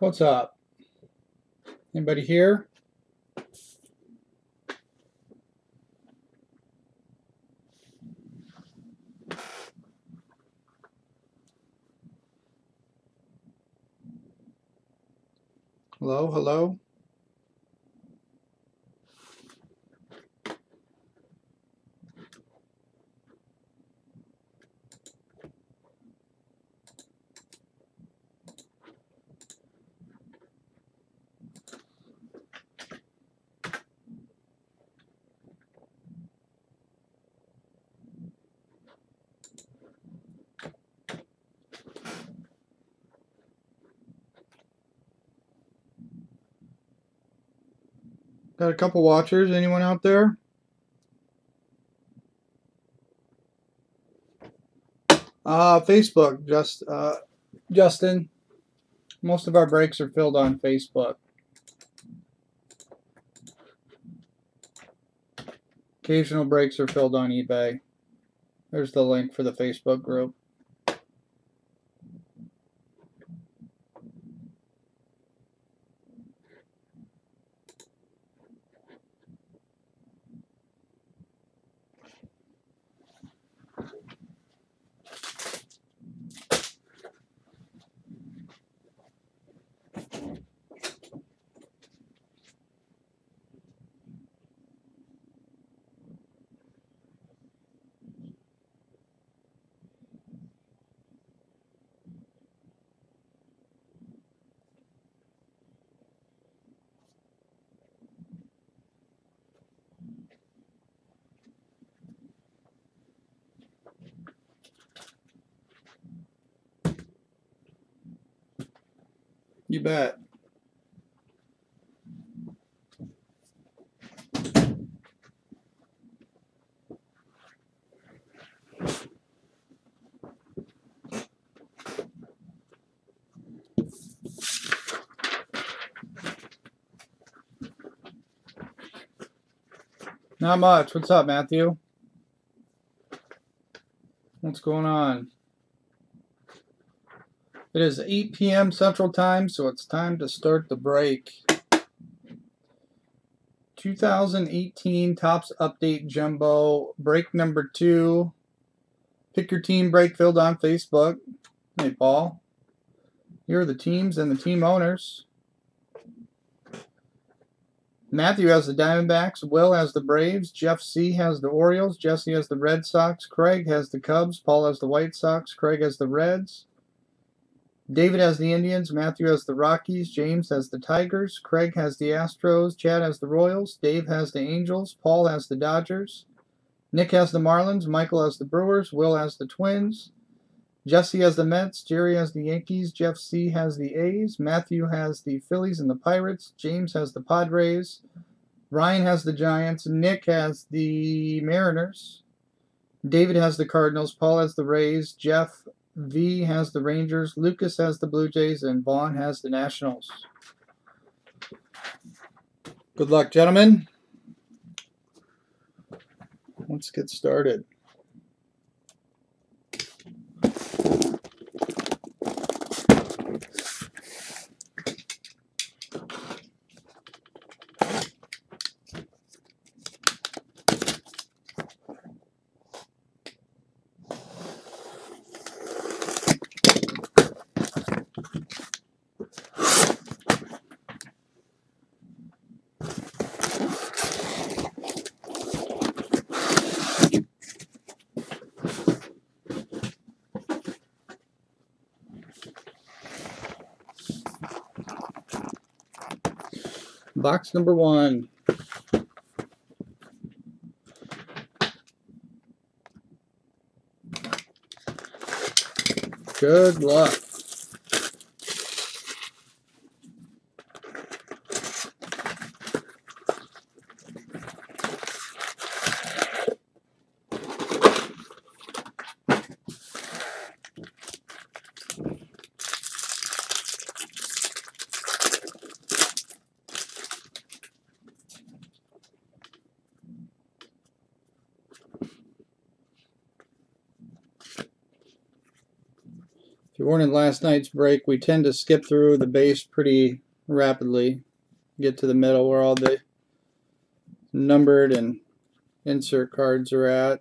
What's up? Anybody here? Hello, hello. Got a couple watchers. Anyone out there? Uh, Facebook, just uh, Justin. Most of our breaks are filled on Facebook. Occasional breaks are filled on eBay. There's the link for the Facebook group. You bet. Not much. What's up, Matthew? What's going on? It is 8 p.m. Central Time, so it's time to start the break. 2018 Topps Update Jumbo, break number two. Pick your team break filled on Facebook. Hey, Paul. Here are the teams and the team owners. Matthew has the Diamondbacks, Will has the Braves, Jeff C has the Orioles, Jesse has the Red Sox, Craig has the Cubs, Paul has the White Sox, Craig has the Reds, David has the Indians, Matthew has the Rockies, James has the Tigers, Craig has the Astros, Chad has the Royals, Dave has the Angels, Paul has the Dodgers, Nick has the Marlins, Michael has the Brewers, Will has the Twins, Jesse has the Mets, Jerry has the Yankees, Jeff C has the A's, Matthew has the Phillies and the Pirates, James has the Padres, Ryan has the Giants, Nick has the Mariners, David has the Cardinals, Paul has the Rays, Jeff V has the Rangers, Lucas has the Blue Jays, and Vaughn has the Nationals. Good luck, gentlemen. Let's get started. Box number one. Good luck. If you weren't in last night's break, we tend to skip through the base pretty rapidly, get to the middle where all the numbered and insert cards are at.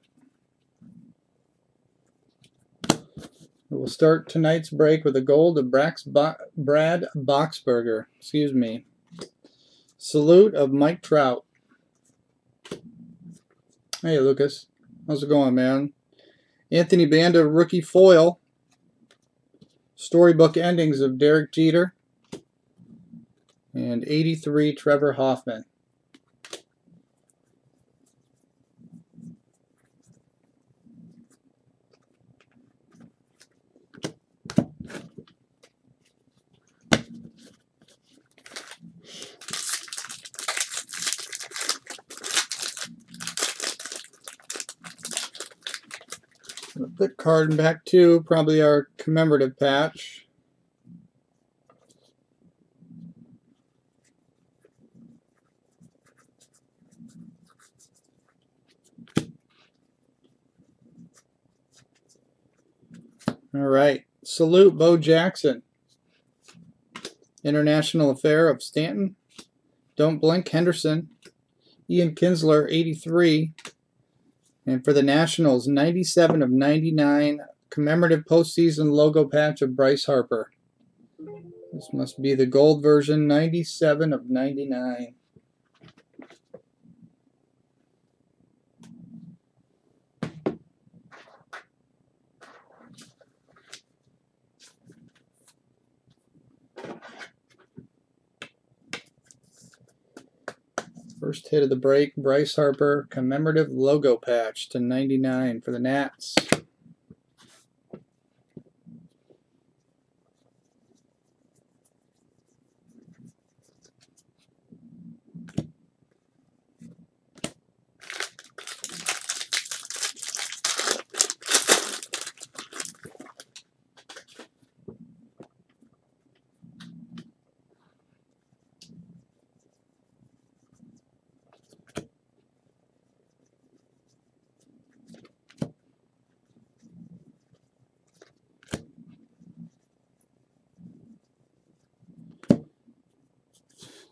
We'll start tonight's break with a gold of Brax Bo Brad Boxberger. Excuse me. Salute of Mike Trout. Hey, Lucas. How's it going, man? Anthony Banda rookie foil. Storybook endings of Derek Jeter. And 83 Trevor Hoffman. The card in back two, probably our commemorative patch. All right. Salute Bo Jackson. International Affair of Stanton. Don't Blink Henderson. Ian Kinsler, 83. And for the Nationals, 97 of 99 commemorative postseason logo patch of Bryce Harper. This must be the gold version, 97 of 99. First hit of the break, Bryce Harper commemorative logo patch to 99 for the Nats.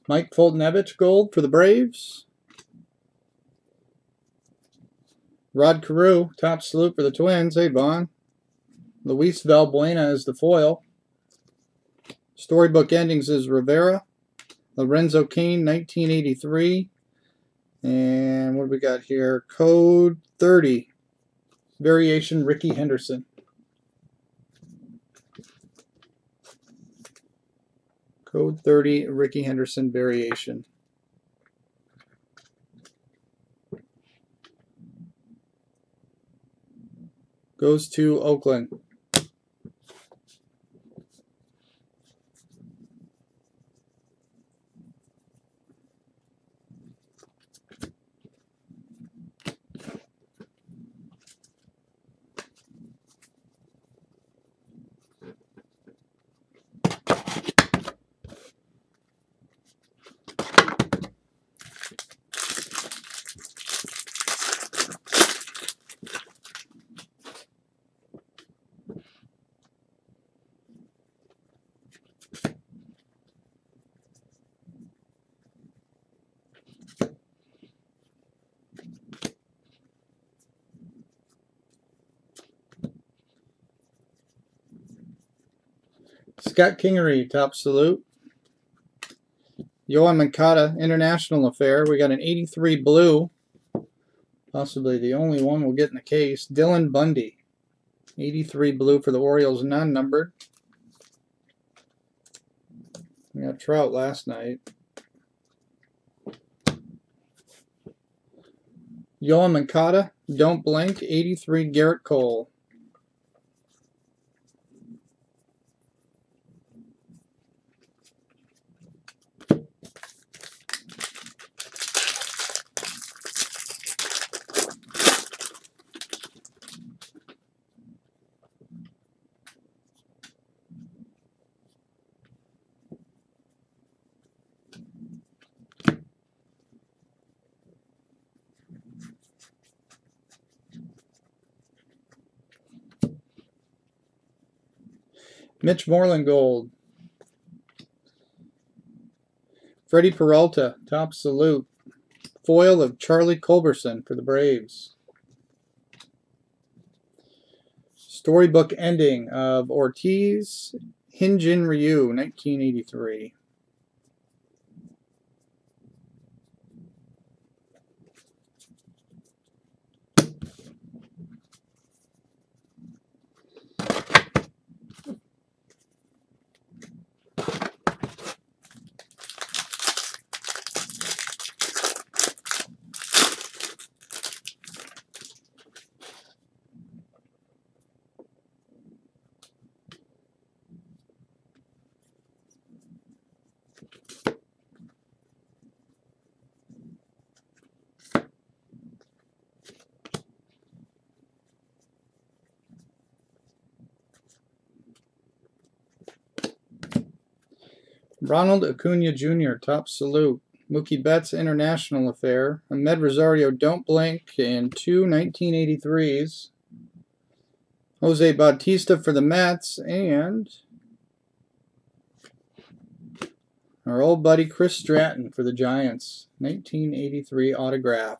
Mike Foltynewicz gold for the Braves. Rod Carew, top salute for the Twins. Hey, Vaughn. Luis Valbuena is the foil. Storybook endings is Rivera. Lorenzo Cain, 1983. And what do we got here? Code 30. Variation Rickey Henderson. Code 30, Rickey Henderson variation. Goes to Oakland. Scott Kingery, top salute. Yoan Moncada, International Affair. We got an 83 blue. Possibly the only one we'll get in the case. Dylan Bundy. 83 blue for the Orioles, non-numbered. We got Trout last night. Yoan Moncada, Don't Blink, 83 Gerrit Cole. Mitch Moreland Gold. Freddie Peralta, top salute. Foil of Charlie Culberson for the Braves. Storybook ending of Ortiz Hyun-jin Ryu, 1983. Ronald Acuna Jr., top salute. Mookie Betts International Affair. Amed Rosario Don't Blink and two 1983s. Jose Bautista for the Mets and our old buddy Chris Stratton for the Giants. 1983 autograph.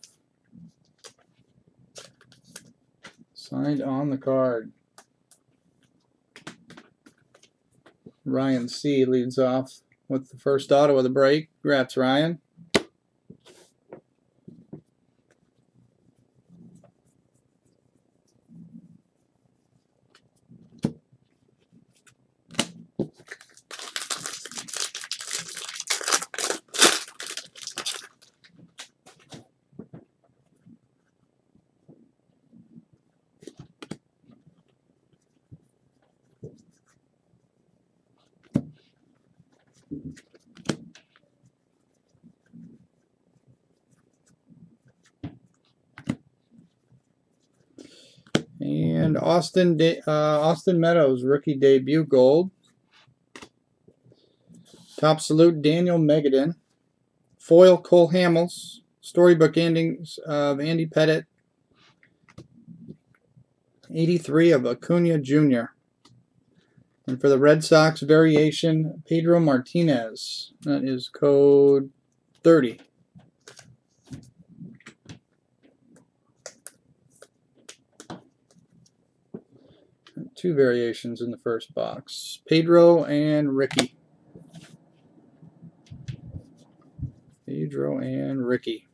Signed on the card. Ryan C. leads off with the first auto of the break. Congrats, Ryan. Austin uh, Austin Meadows rookie debut gold. Top salute Daniel Mengden. Foil Cole Hamels. Storybook endings of Andy Pettitte. 83 of Acuna Jr. And for the Red Sox variation, Pedro Martinez. That is code 30. Two variations in the first box. Pedro and Rickey. Pedro and Rickey.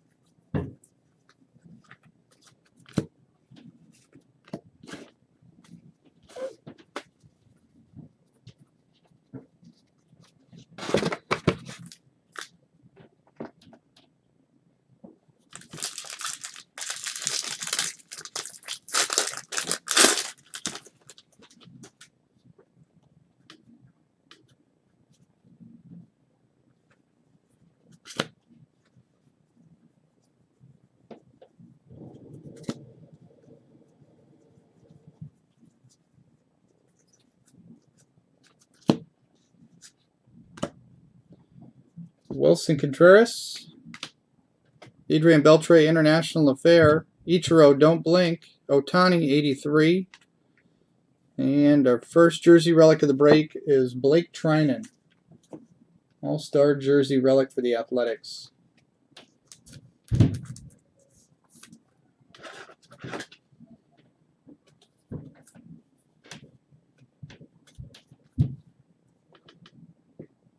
Willson Contreras, Adrian Beltre International Affair, Ichiro Don't Blink, Ohtani, 83, and our first jersey relic of the break is Blake Treinen, All-Star jersey relic for the Athletics.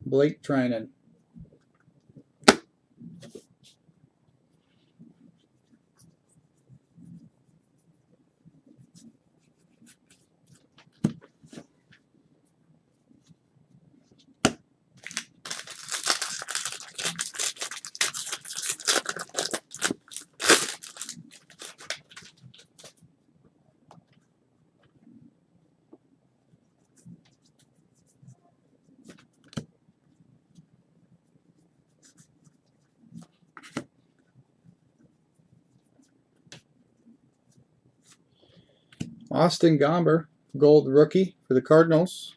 Blake Treinen. Austin Gomber, gold rookie for the Cardinals.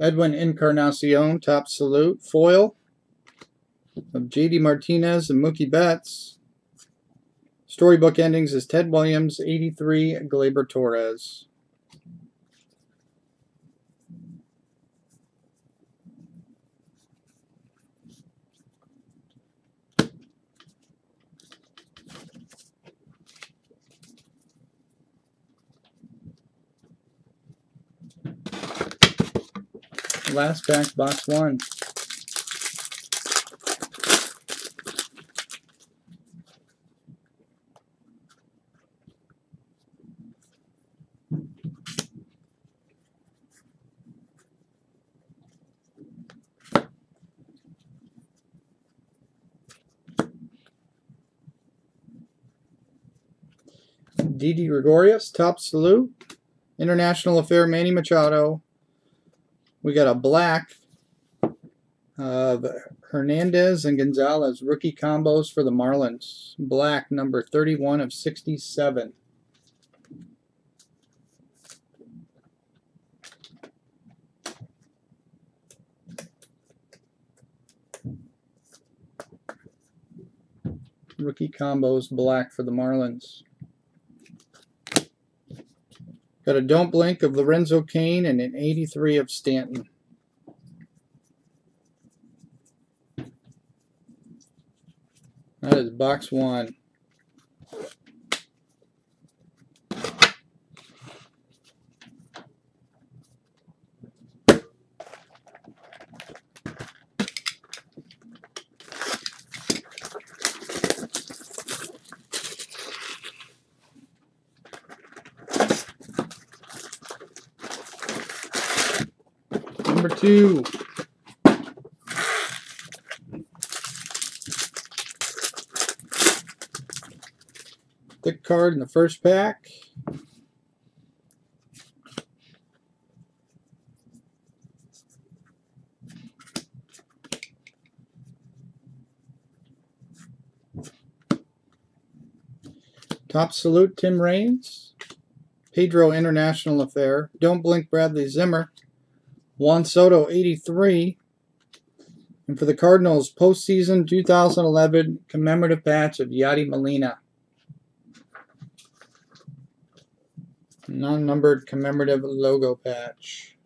Edwin Encarnacion, top salute. Foil of JD Martinez and Mookie Betts. Storybook endings is Ted Williams, 83, Gleyber Torres. Last pack, box one. Didi Gregorius, top salute. International Affair, Manny Machado. We got a black of Hernandez and Gonzalez, rookie combos for the Marlins. Black, number 31 of 67. Rookie combos, black for the Marlins. Got a Don't Blink of Lorenzo Cain and an 83 of Stanton. That is box one. Number two. Thick card in the first pack. Top salute, Tim Raines. Pedro International Affair. Don't blink, Bradley Zimmer. Juan Soto, 83. And for the Cardinals, postseason 2011 commemorative patch of Yadi Molina. Non-numbered commemorative logo patch.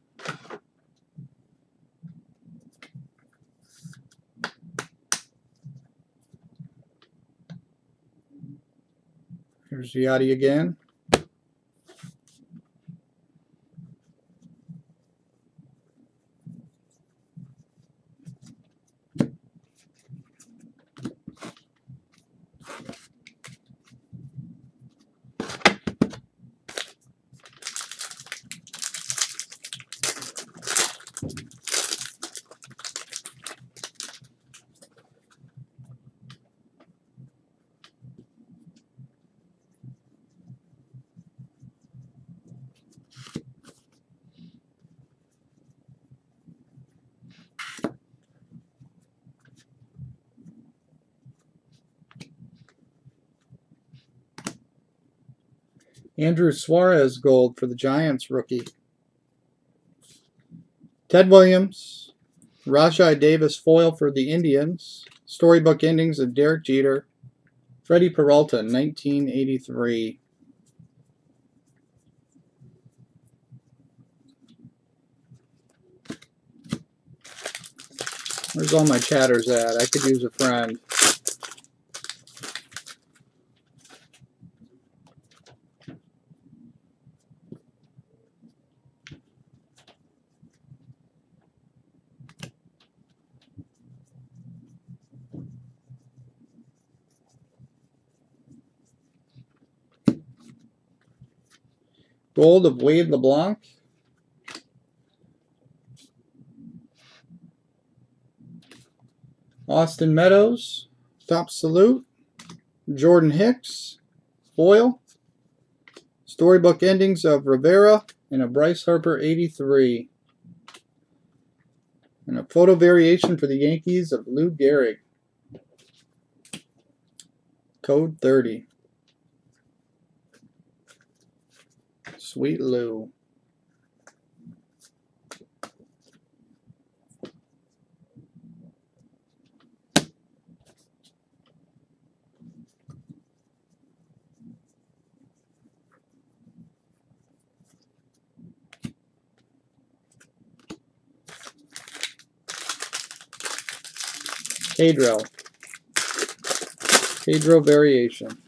Here's Yadi again. Andrew Suarez gold for the Giants rookie. Ted Williams, Rajai Davis foil for the Indians. Storybook endings of Derek Jeter. Freddie Peralta, 1983. Where's all my chatters at? I could use a friend. Gold of Wade LeBlanc. Austin Meadows, top salute. Jordan Hicks, foil. Storybook endings of Rivera and a Bryce Harper 83. And a photo variation for the Yankees of Lou Gehrig. Code 30. Sweet Lou. Pedro. Pedro variation.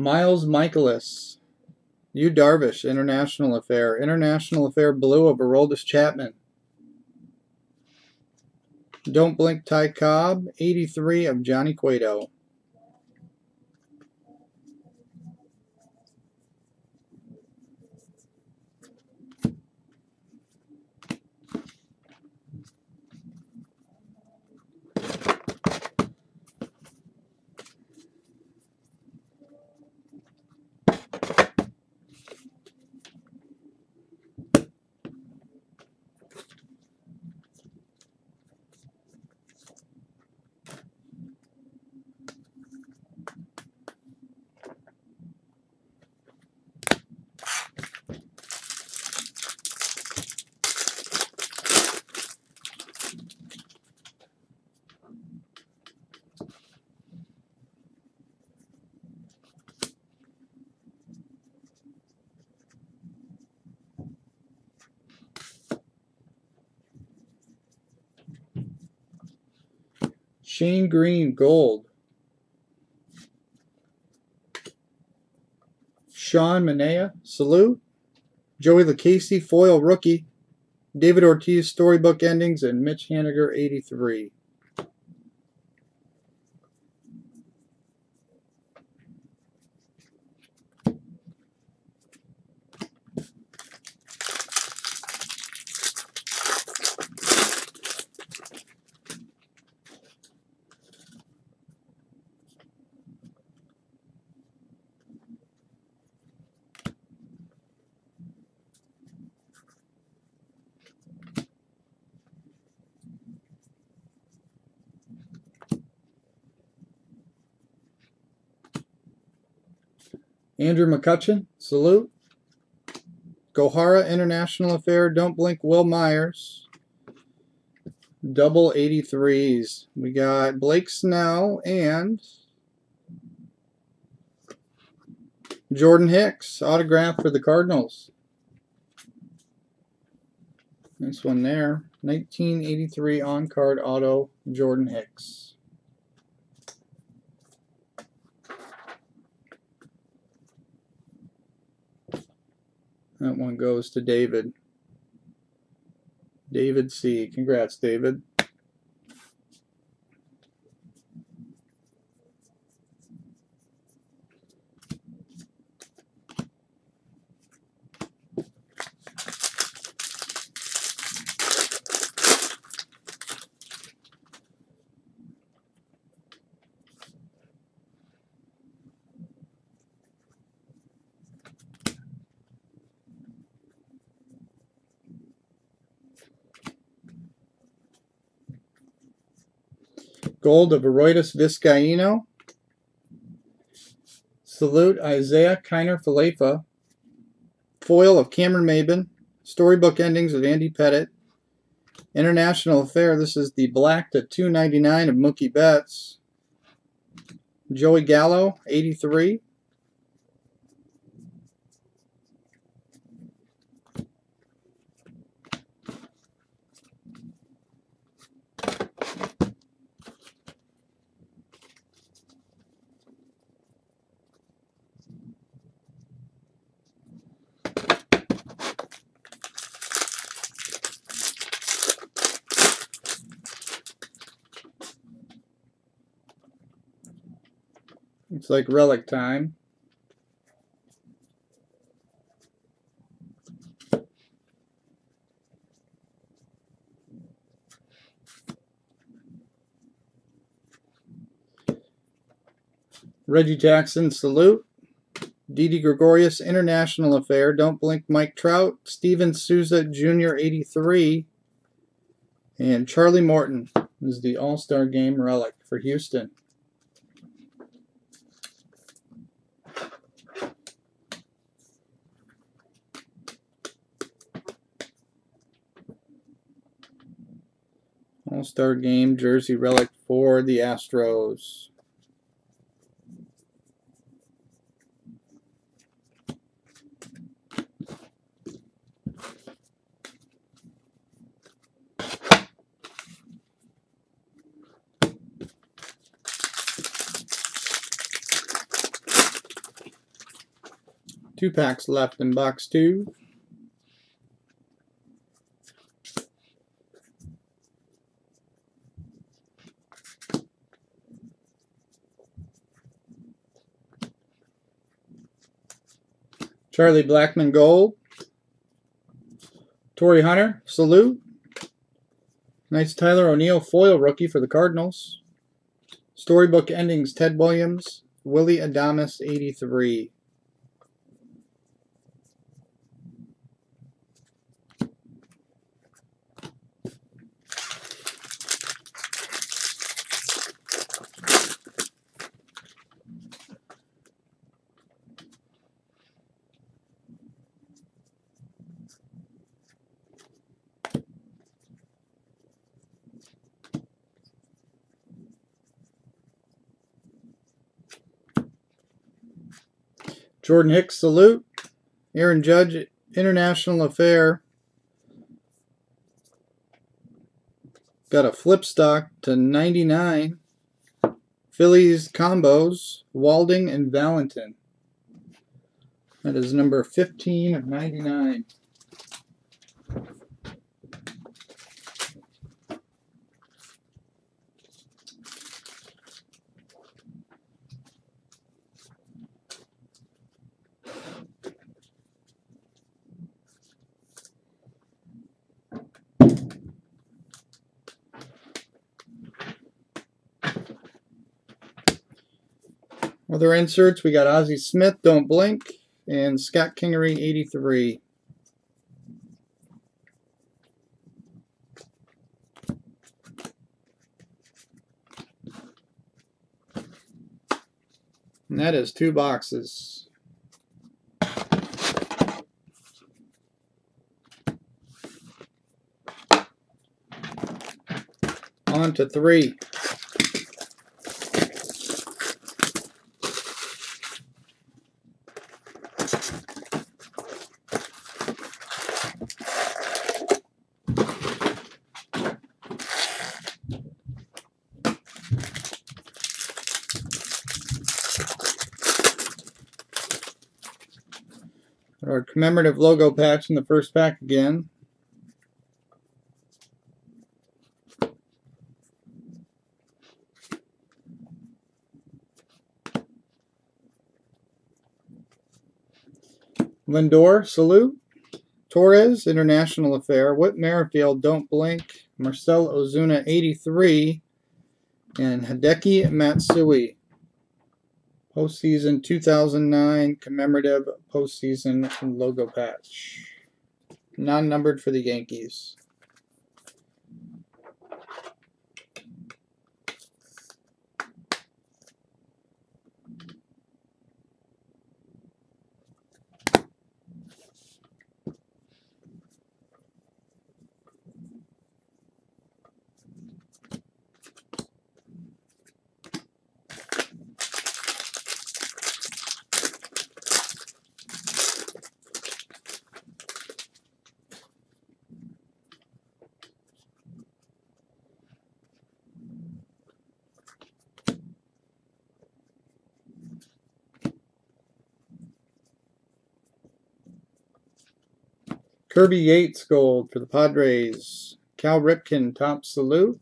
Miles Mikolas. Yu Darvish, International Affair. International Affair Blue of Aroldis Chapman. Don't Blink Ty Cobb, 83 of Johnny Cueto. Shane Greene, gold. Sean Manaea, salute. Joey Lucchesi, foil rookie. David Ortiz, storybook endings, and Mitch Haniger, 83. Andrew McCutchen, salute. Gohara International Affair, Don't Blink, Wil Myers. Double 83s. We got Blake Snell and Jordan Hicks, autograph for the Cardinals. Nice one there. 1983 on card auto, Jordan Hicks. That one goes to David. David C. Congrats, David. Gold of Arodys Vizcaino. Salute Isiah Kiner Falefa. Foil of Cameron Maybin. Storybook endings of Andy Pettitte. International Affair. This is the black to 299 of Mookie Betts. Joey Gallo, 83. It's like relic time. Reggie Jackson, salute. Didi Gregorius, International Affair. Don't Blink, Mike Trout. Steven Souza Jr., 83. And Charlie Morton is the All-Star Game relic for Houston. All-Star Game jersey relic for the Astros. Two packs left in box two. Charlie Blackmon Gold. Torii Hunter, salute. Nice Tyler O'Neill foil rookie for the Cardinals. Storybook endings Ted Williams, Willy Adames 83. Jordan Hicks, salute. Aaron Judge, International Affair. Got a flip stock to 99. Phillies combos, Walding and Valentin. That is number 15 of 99. Other inserts, we got Ozzie Smith, Don't Blink, and Scott Kingery, 83. And that is two boxes. On to three. Our commemorative logo patch in the first pack again. Lindor, salute. Torres, International Affair. Whit Merrifield, Don't Blink. Marcell Ozuna, 83. And Hideki Matsui. Postseason 2009 commemorative postseason logo patch. Non-numbered for the Yankees. Kirby Yates gold for the Padres. Cal Ripken top salute.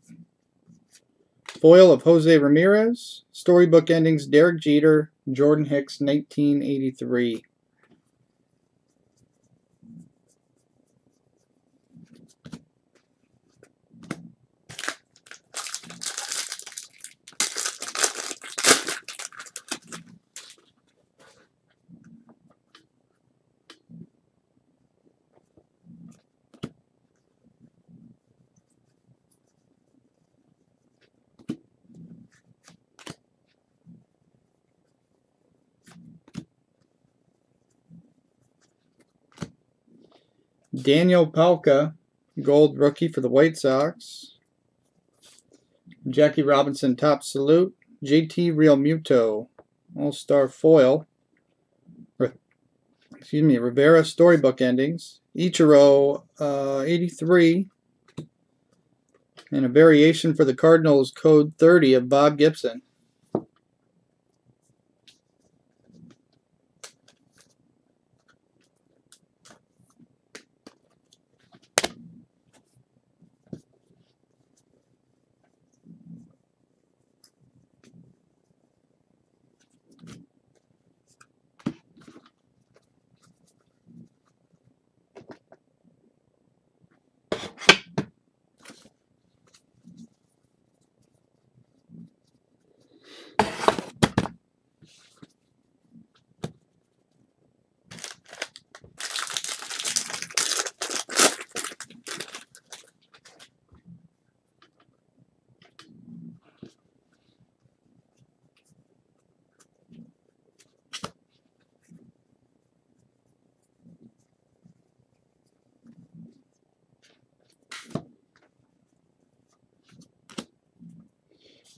Foil of Jose Ramirez. Storybook endings Derek Jeter, Jordan Hicks 1983. Daniel Palka, gold rookie for the White Sox. Jackie Robinson, top salute. JT Realmuto, all-star foil. Excuse me, Rivera storybook endings. Ichiro, uh, 83. And a variation for the Cardinals, code 30 of Bob Gibson.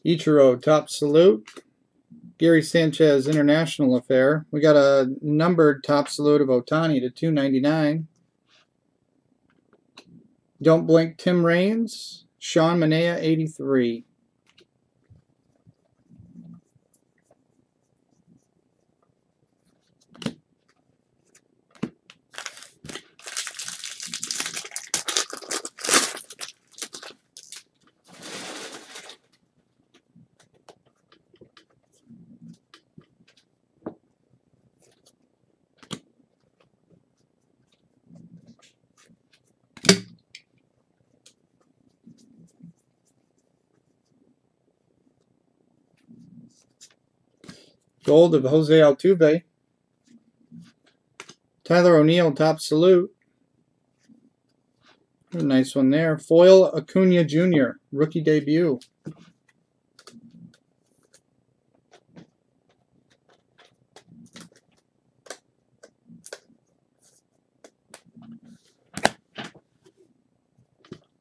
Ichiro, top salute. Gary Sanchez, international affair. We got a numbered top salute of Ohtani to 299. Don't blink, Tim Raines. Sean Manaea, 83. Gold of Jose Altuve. Tyler O'Neill, top salute. Nice one there. Foil Acuna Jr., rookie debut.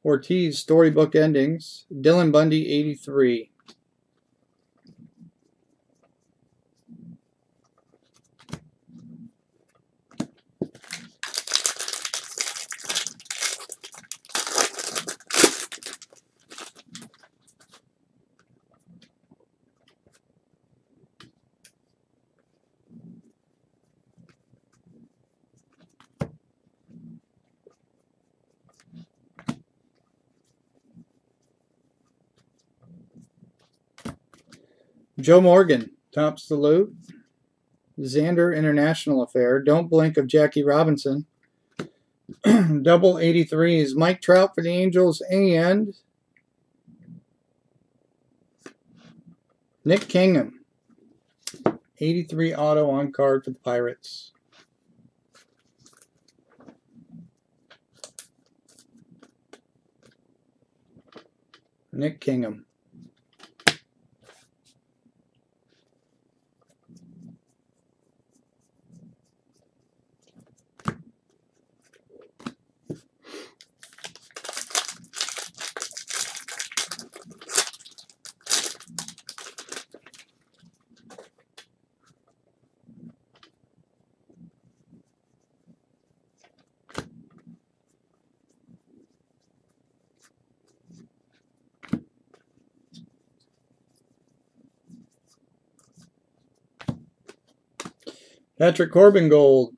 Ortiz, storybook endings. Dylan Bundy, 83. Joe Morgan, top salute. Xander International Affair. Don't Blink of Jackie Robinson. Double 83s. Mike Trout for the Angels and Nick Kingham. 83 auto on card for the Pirates. Nick Kingham. Patrick Corbin Gold.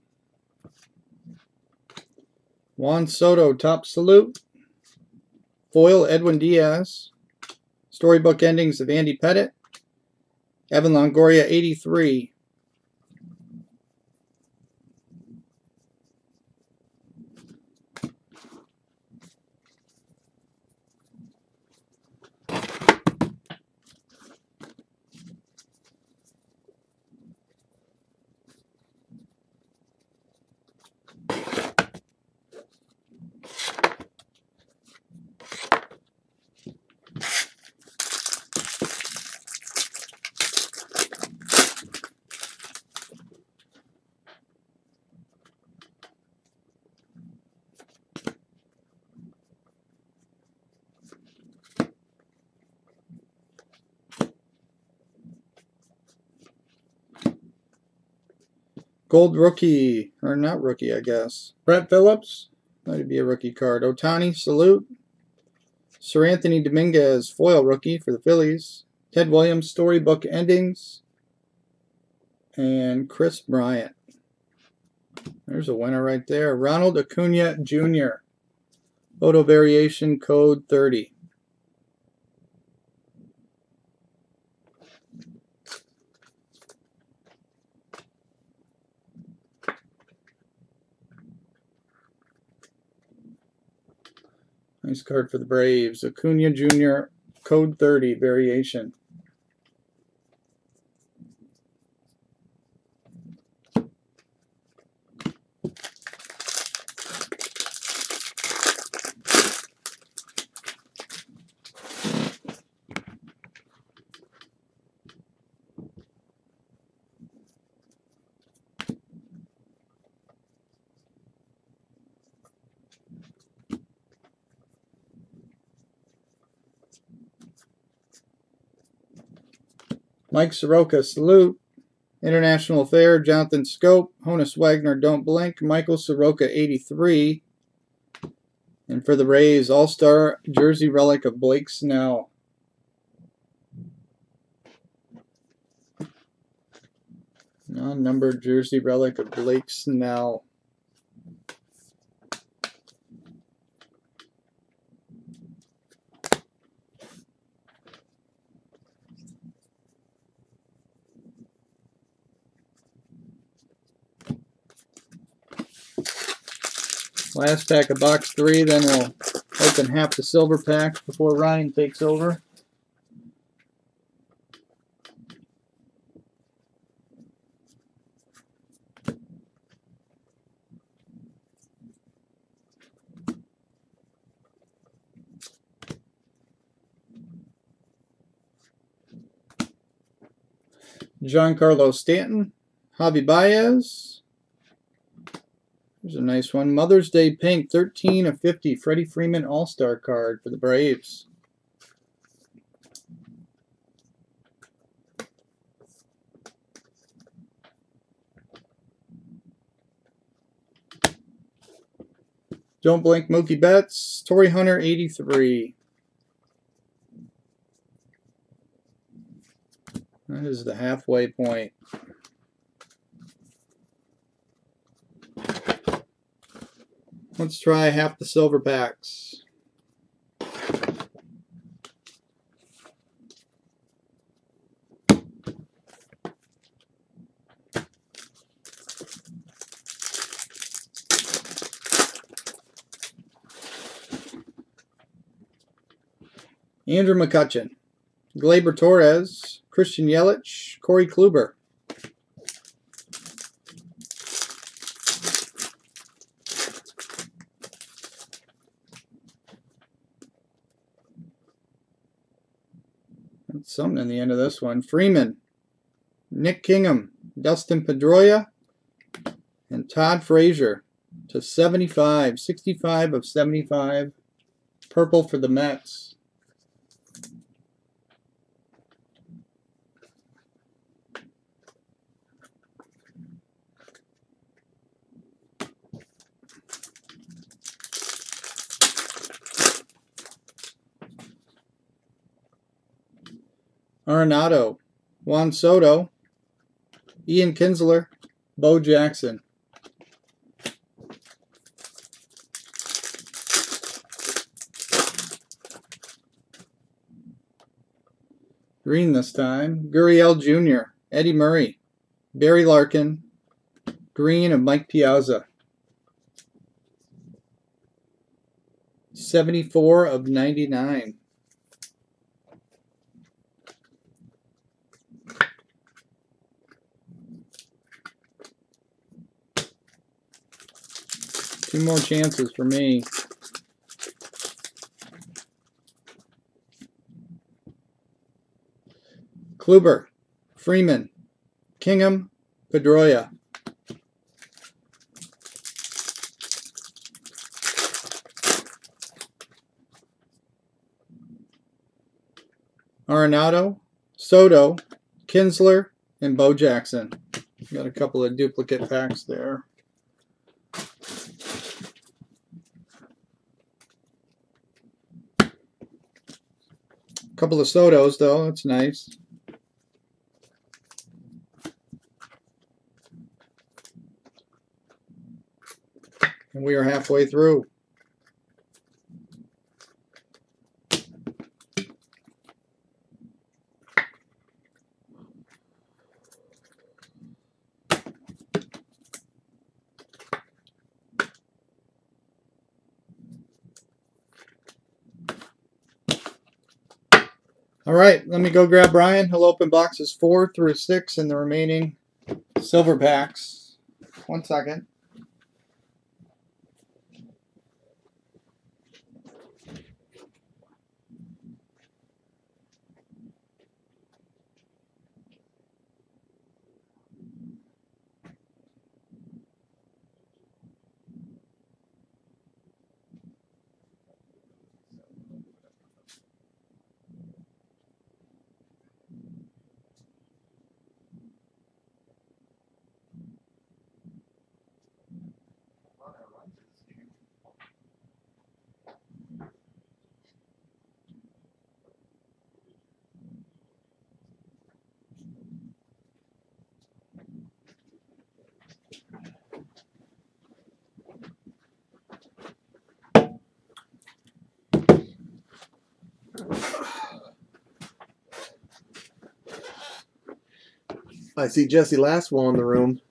Juan Soto Top Salute. Foil Edwin Diaz. Storybook endings of Andy Pettitte. Evan Longoria 83. Gold rookie, or not rookie, I guess. Brett Phillips, might be a rookie card. Ohtani, salute. Seranthony Dominguez, foil rookie for the Phillies. Ted Williams, storybook endings. And Kris Bryant. There's a winner right there. Ronald Acuna Jr. Photo variation code 30. Nice card for the Braves. Acuna Jr. Code 30 variation. Mike Soroka, salute. International Affair, Jonathan Schoop, Honus Wagner, don't blink. Michael Soroka, 83. And for the Rays, All-Star Jersey Relic of Blake Snell. Non-numbered Jersey Relic of Blake Snell. Last pack of box three, then we'll open half the silver packs before Ryan takes over. Giancarlo Stanton, Javi Baez, there's a nice one. Mother's Day Pink, 13 of 50. Freddie Freeman All-Star card for the Braves. Don't blink Mookie Betts. Torii Hunter, 83. That is the halfway point. Let's try half the silver packs. Andrew McCutchen, Gleyber Torres, Christian Yelich, Corey Kluber. In the end of this one. Freeman, Nick Kingham, Dustin Pedroia, and Todd Frazier to 75. 65 of 75. Purple for the Mets. Arenado, Juan Soto, Ian Kinsler, Bo Jackson. Green this time. Gurriel Jr., Eddie Murray, Barry Larkin, Green of Mike Piazza. 74 of 99. Two more chances for me. Kluber, Freeman, Kingham, Pedroia. Arenado, Soto, Kinsler, and Bo Jackson. Got a couple of duplicate packs there. Couple of Sotos, though. That's nice. And we are halfway through. All right, let me go grab Brian. He'll open boxes four through six and the remaining silver packs. One second. I see Jesse Lastwell in the room.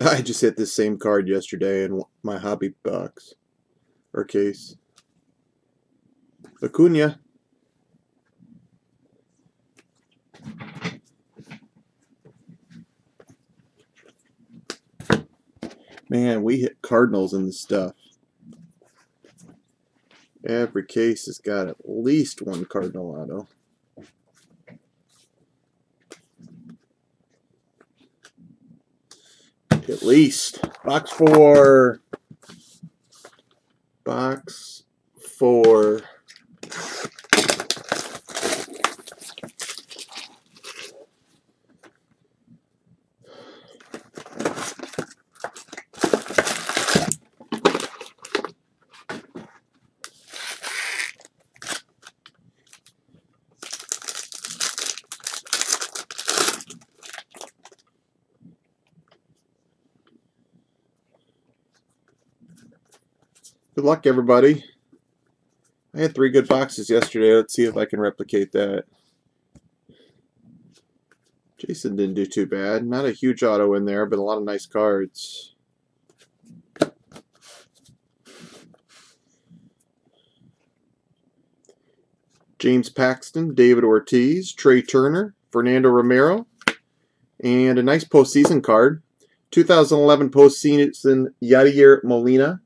I just hit this same card yesterday in my hobby box or case. Acuna. Man, we hit Cardinals in the stuff. Every case has got at least one Cardinal auto. At least. Box four. Box four. Good luck, everybody. I had three good boxes yesterday. Let's see if I can replicate that. Jason didn't do too bad. Not a huge auto in there, but a lot of nice cards. James Paxton, David Ortiz, Trea Turner, Fernando Romero, and a nice postseason card. 2011 postseason Yadier Molina,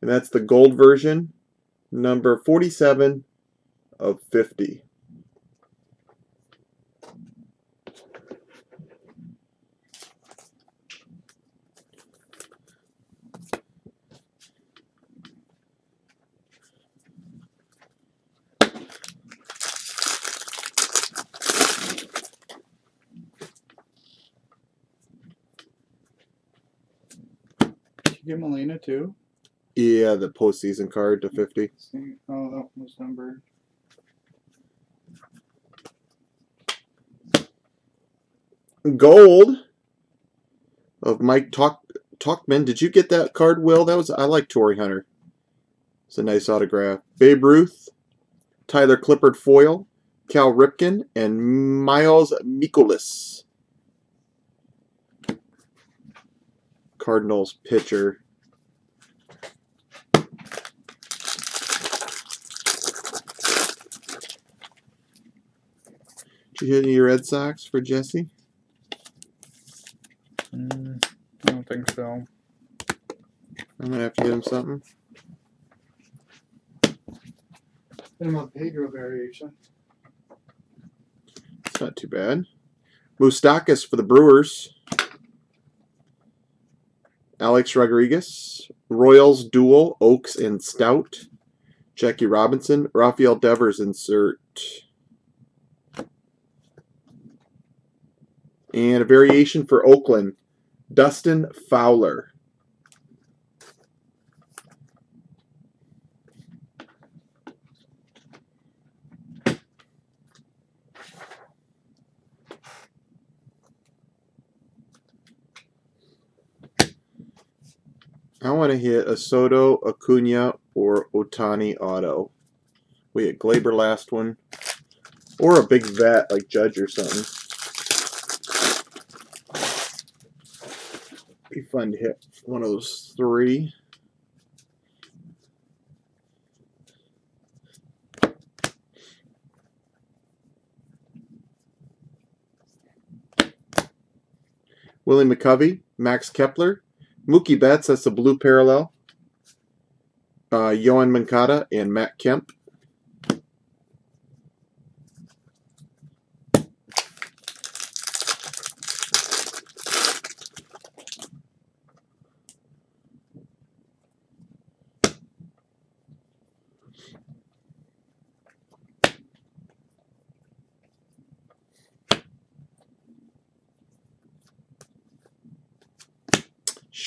and that's the gold version, number 47 of 50. Did you get Molina too? Yeah, the postseason card to 50. Oh, that was numbered. Gold of Mike Talk Tauchman. Did you get that card, Will? That was I like Torii Hunter. It's a nice autograph. Babe Ruth, Tyler Clippard foil, Cal Ripken, and Miles Mikolas. Cardinals pitcher. You hit any Red Sox for Jesse? Mm, I don't think so. I'm gonna have to get him something. Hit him a Pedro variation. It's not too bad. Moustakas for the Brewers. Alex Rodriguez. Royals duel, Oaks and Stout. Jackie Robinson. Rafael Devers insert. And a variation for Oakland. Dustin Fowler. I want to hit a Soto, Acuna, or Ohtani auto. We hit Gleyber last one. Or a big vet like Judge or something. Be fun to hit one of those three. Willie McCovey, Max Kepler, Mookie Betts, that's the blue parallel. Uh, Yoan Moncada and Matt Kemp.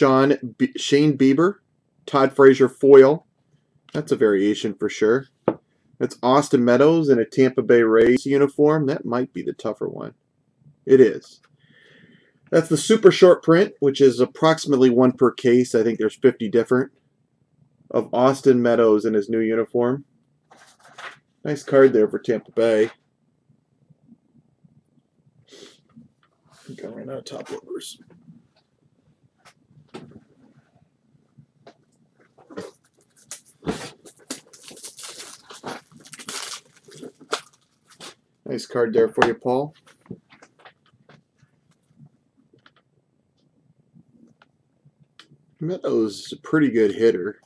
Sean B Shane Bieber, Todd Frazier foil. That's a variation for sure. That's Austin Meadows in a Tampa Bay Rays uniform. That might be the tougher one. It is. That's the super short print, which is approximately one per case. I think there's 50 different. Of Austin Meadows in his new uniform. Nice card there for Tampa Bay. Going out of top loaders. Nice card there for you, Paul. Meadows is a pretty good hitter.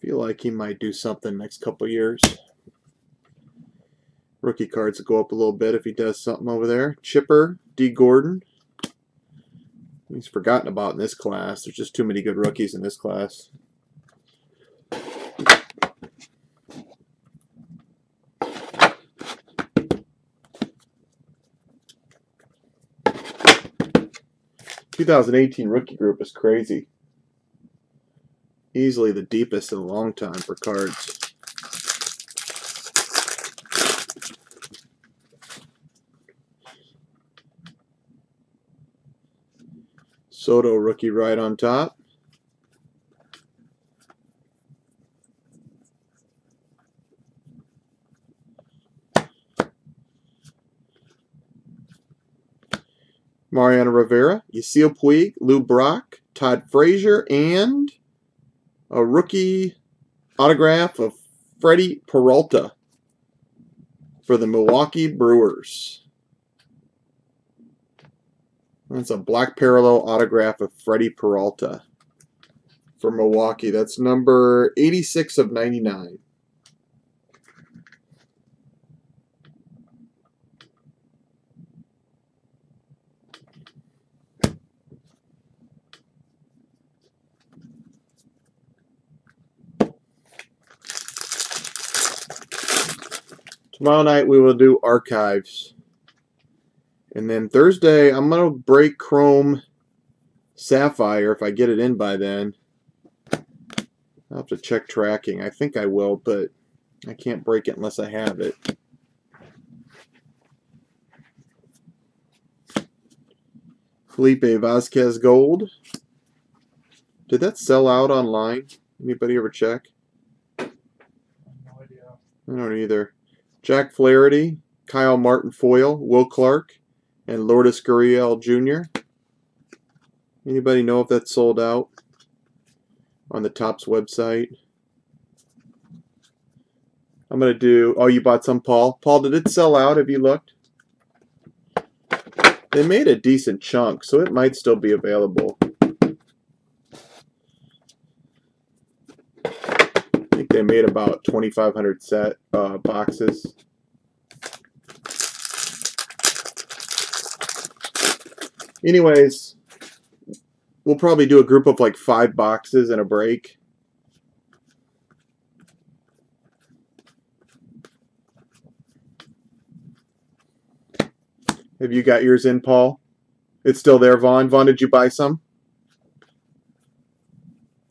Feel like he might do something next couple years. Rookie cards will go up a little bit if he does something over there. Chipper, Dee Gordon. He's forgotten about in this class. There's just too many good rookies in this class. 2018 rookie group is crazy. Easily the deepest in a long time for cards. Soto rookie right on top. Mariano Rivera, Yasiel Puig, Lou Brock, Todd Frazier, and a rookie autograph of Freddie Peralta for the Milwaukee Brewers. That's a black parallel autograph of Freddie Peralta for Milwaukee. That's number 86 of 99. Tomorrow night we will do archives. And then Thursday I'm going to break Chrome Sapphire if I get it in by then. I'll have to check tracking. I think I will, but I can't break it unless I have it. Felipe Vasquez Gold. Did that sell out online? Anybody ever check? No idea. I don't either. Jack Flaherty, Kyle Martin Foyle, Will Clark, and Lourdes Gurriel Jr. Anybody know if that's sold out on the Topps website? I'm going to do, oh, you bought some, Paul? Paul, did it sell out? Have you looked? They made a decent chunk, so it might still be available. think they made about 2,500 set uh, boxes. Anyways, we'll probably do a group of like five boxes and a break. Have you got yours in, Paul? It's still there, Vaughn. Vaughn, did you buy some?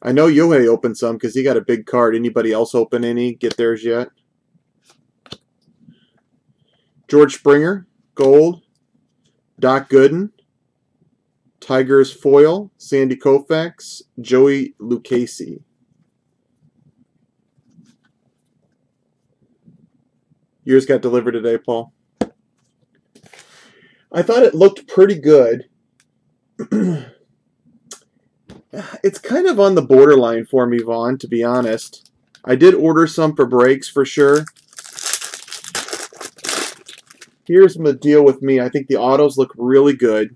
I know Yohei opened some because he got a big card. Anybody else open any? Get theirs yet? George Springer, gold. Doc Gooden. Tigers foil. Sandy Koufax. Joey Lucchesi. Yours got delivered today, Paul. I thought it looked pretty good. it's kind of on the borderline for me, Vaughn, to be honest. I did order some for breaks for sure. Here's the deal with me. I think the autos look really good.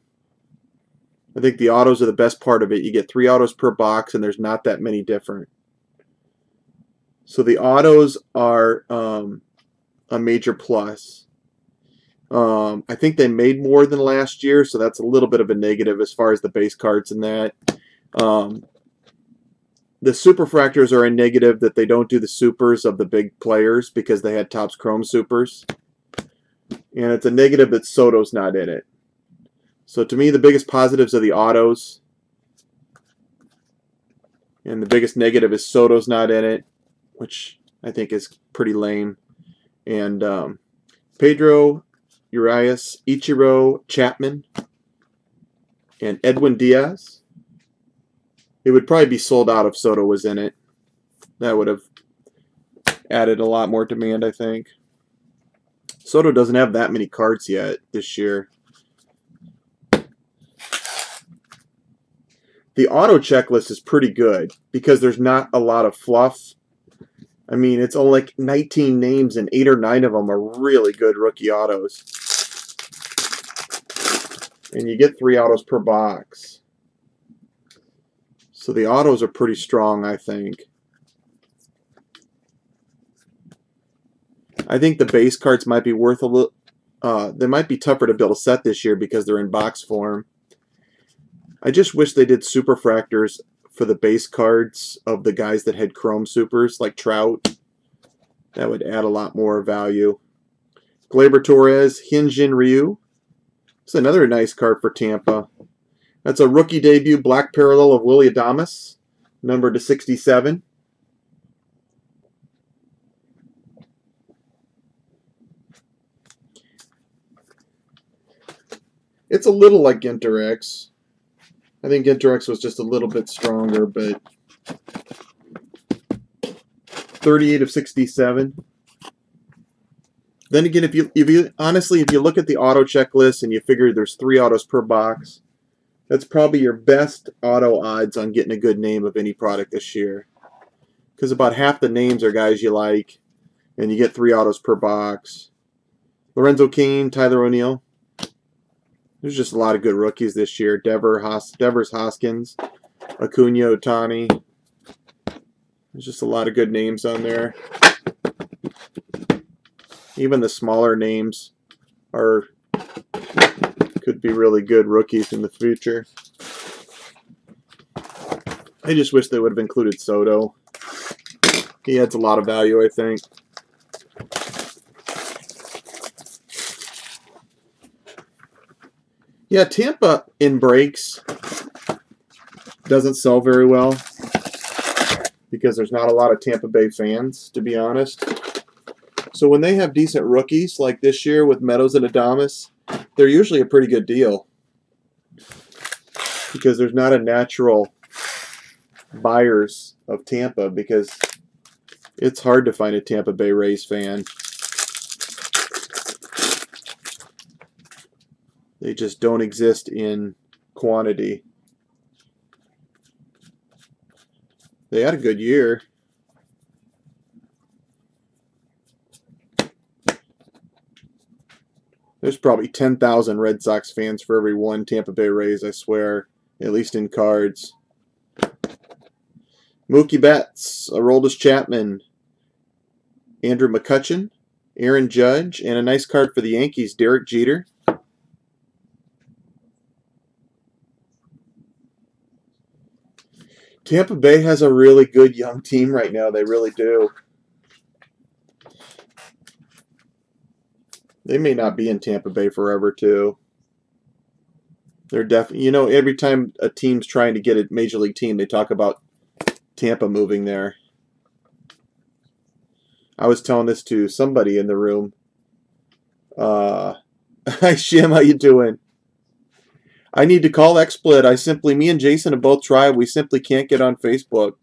I think the autos are the best part of it. You get three autos per box, and there's not that many different. So the autos are um, a major plus. Um, I think they made more than last year, so that's a little bit of a negative as far as the base cards and that. Um, the superfractors are a negative that they don't do the supers of the big players because they had Topps Chrome supers. And it's a negative that Soto's not in it. So to me, the biggest positives are the autos. And the biggest negative is Soto's not in it, which I think is pretty lame. And um, Pedro Urias, Ichiro Chapman, and Edwin Diaz. It would probably be sold out if Soto was in it. That would have added a lot more demand, I think. Soto doesn't have that many cards yet this year. The auto checklist is pretty good because there's not a lot of fluff. I mean, it's only like 19 names and 8 or 9 of them are really good rookie autos. And you get 3 autos per box. So the autos are pretty strong, I think. I think the base cards might be worth a little. Uh, they might be tougher to build a set this year because they're in box form. I just wish they did super fractors for the base cards of the guys that had chrome supers, like Trout. That would add a lot more value. Gleyber Torres, Hyunjin Ryu. It's another nice card for Tampa. That's a rookie debut black parallel of Willy Adames, number to 67. It's a little like Ginter X. I think Ginter X was just a little bit stronger, but 38 of 67. Then again, if you if you honestly if you look at the auto checklist and you figure there's three autos per box, that's probably your best auto odds on getting a good name of any product this year. Because about half the names are guys you like, and you get three autos per box. Lorenzo Cain, Tyler O'Neill. There's just a lot of good rookies this year. Dever, Hos Devers Hoskins, Acuna Ohtani. There's just a lot of good names on there. Even the smaller names are could be really good rookies in the future. I just wish they would have included Soto. He adds a lot of value, I think. Yeah, Tampa in breaks doesn't sell very well because there's not a lot of Tampa Bay fans, to be honest. So when they have decent rookies like this year with Meadows and Adames, they're usually a pretty good deal because there's not a natural buyers of Tampa because it's hard to find a Tampa Bay Rays fan. They just don't exist in quantity. They had a good year. Probably 10,000 Red Sox fans for every one Tampa Bay Rays, I swear, at least in cards. Mookie Betts, Aroldis Chapman, Andrew McCutchen, Aaron Judge, and a nice card for the Yankees, Derek Jeter. Tampa Bay has a really good young team right now. They really do. They may not be in Tampa Bay forever, too. They're definitely, you know, every time a team's trying to get a major league team, they talk about Tampa moving there. I was telling this to somebody in the room. Uh, hi, Shim, how you doing? I need to call XSplit. I simply, me and Jason have both tried. We simply can't get on Facebook.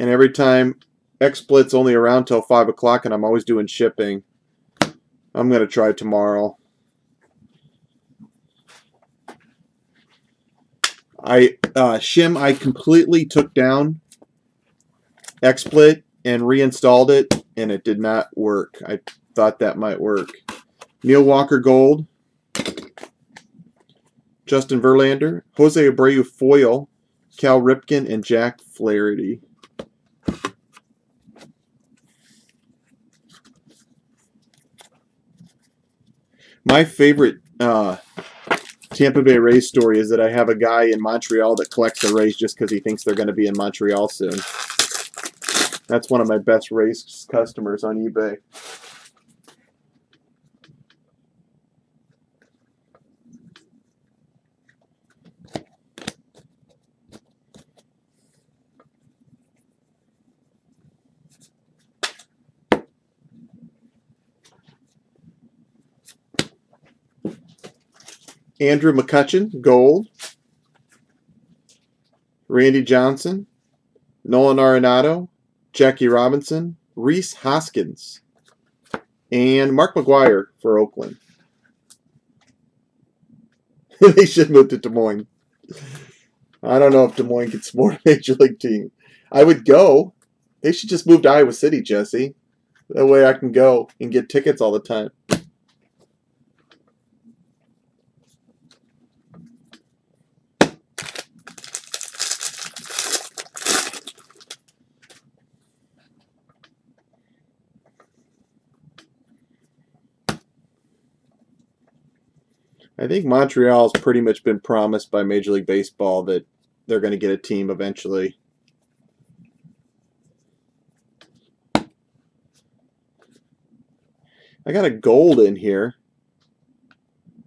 And every time XSplit's only around till 5 o'clock and I'm always doing shipping. I'm going to try tomorrow. I, uh, Shim, I completely took down XSplit and reinstalled it and it did not work. I thought that might work. Neil Walker Gold, Justin Verlander, Jose Abreu Foil, Cal Ripken, and Jack Flaherty. My favorite uh, Tampa Bay Rays story is that I have a guy in Montreal that collects the Rays just because he thinks they're going to be in Montreal soon. That's one of my best Rays customers on eBay. Andrew McCutchen, gold. Randy Johnson, Nolan Arenado, Jackie Robinson, Rhys Hoskins, and Mark McGwire for Oakland. they should move to Des Moines. I don't know if Des Moines support a major league team. I would go. They should just move to Iowa City, Jesse. That way I can go and get tickets all the time. I think Montreal's pretty much been promised by Major League Baseball that they're going to get a team eventually. I got a gold in here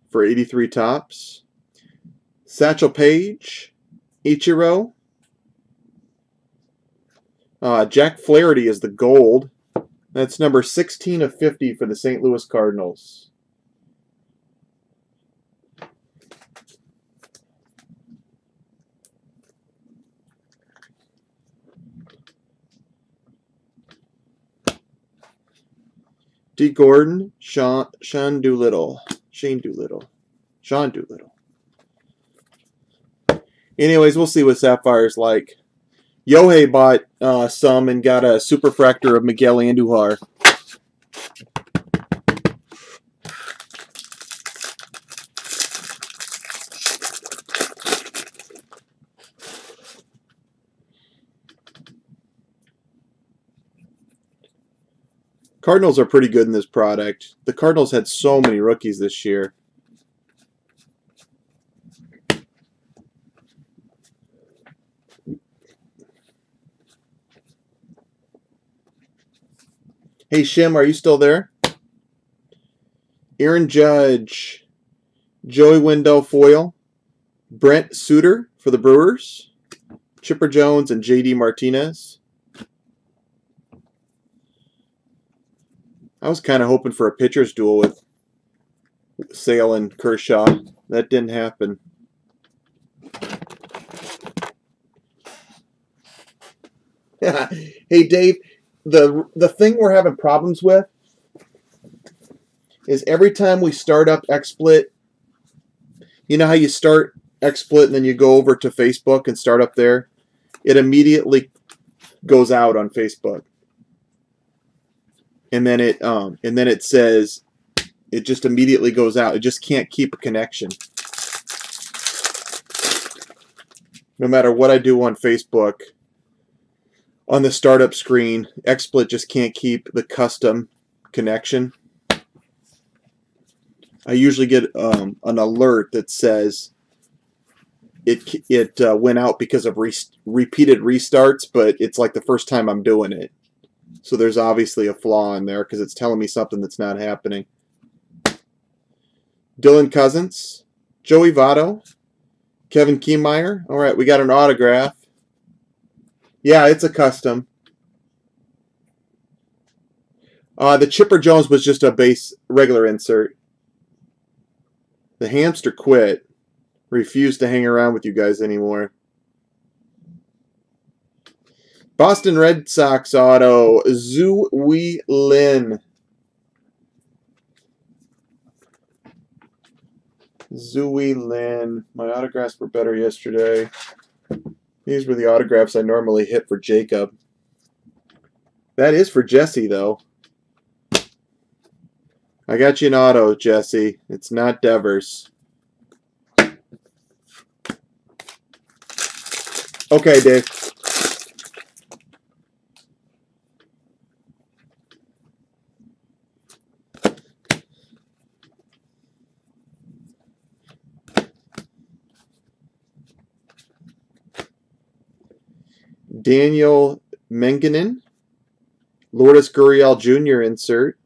for 83 Topps. Satchel Paige, Ichiro. Uh, Jack Flaherty is the gold. That's number 16 of 50 for the St. Louis Cardinals. Dee Gordon, Sean, Sean Doolittle, Shane Doolittle, Sean Doolittle. Anyways, we'll see what Sapphire's like. Yohei bought uh, some and got a superfractor of Miguel Andujar. Cardinals are pretty good in this product. The Cardinals had so many rookies this year. Hey Shim, are you still there? Aaron Judge, Joey Wendle Foil, Brent Suter for the Brewers, Chipper Jones, and JD Martinez. I was kind of hoping for a pitcher's duel with Sale and Kershaw. That didn't happen. hey Dave, the the thing we're having problems with is every time we start up XSplit, you know how you start XSplit and then you go over to Facebook and start up there? It immediately goes out on Facebook and then it um, and then it says it just immediately goes out. It just can't keep a connection. No matter what I do on Facebook, on the startup screen, XSplit just can't keep the custom connection. I usually get um, an alert that says it it uh, went out because of re repeated restarts, but it's like the first time I'm doing it. So there's obviously a flaw in there because it's telling me something that's not happening. Dylan Cozens, Joey Votto, Kevin Kiermaier. All right, we got an autograph. Yeah, it's a custom. Uh, the Chipper Jones was just a base regular insert. The hamster quit. Refused to hang around with you guys anymore. Boston Red Sox auto, Tzu-Wei Lin. Wei Lin. My autographs were better yesterday. These were the autographs I normally hit for Jacob. That is for Jesse, though. I got you an auto, Jesse. It's not Devers. Okay, Dave. Daniel Mengden, Lourdes Gurriel Jr. insert,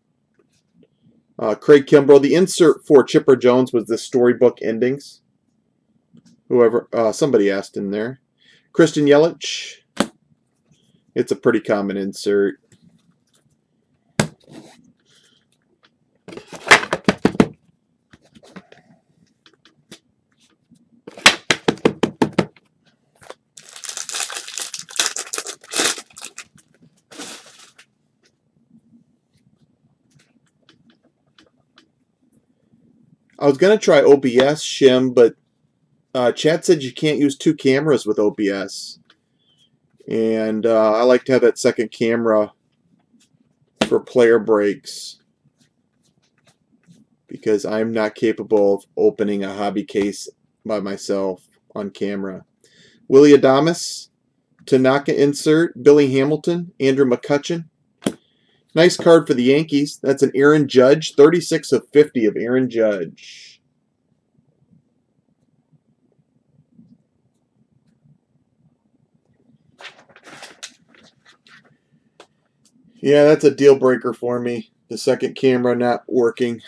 uh, Craig Kimbrel. The insert for Chipper Jones was the storybook endings. Whoever, uh, somebody asked in there. Christian Yelich. It's a pretty common insert. I was gonna try OBS shim, but uh, Chad said you can't use two cameras with OBS, and uh, I like to have that second camera for player breaks because I'm not capable of opening a hobby case by myself on camera. Willy Adames, Tanaka insert, Billy Hamilton, Andrew McCutchen. Nice card for the Yankees. That's an Aaron Judge, 36 of 50 of Aaron Judge. Yeah, that's a deal breaker for me. The second camera not working.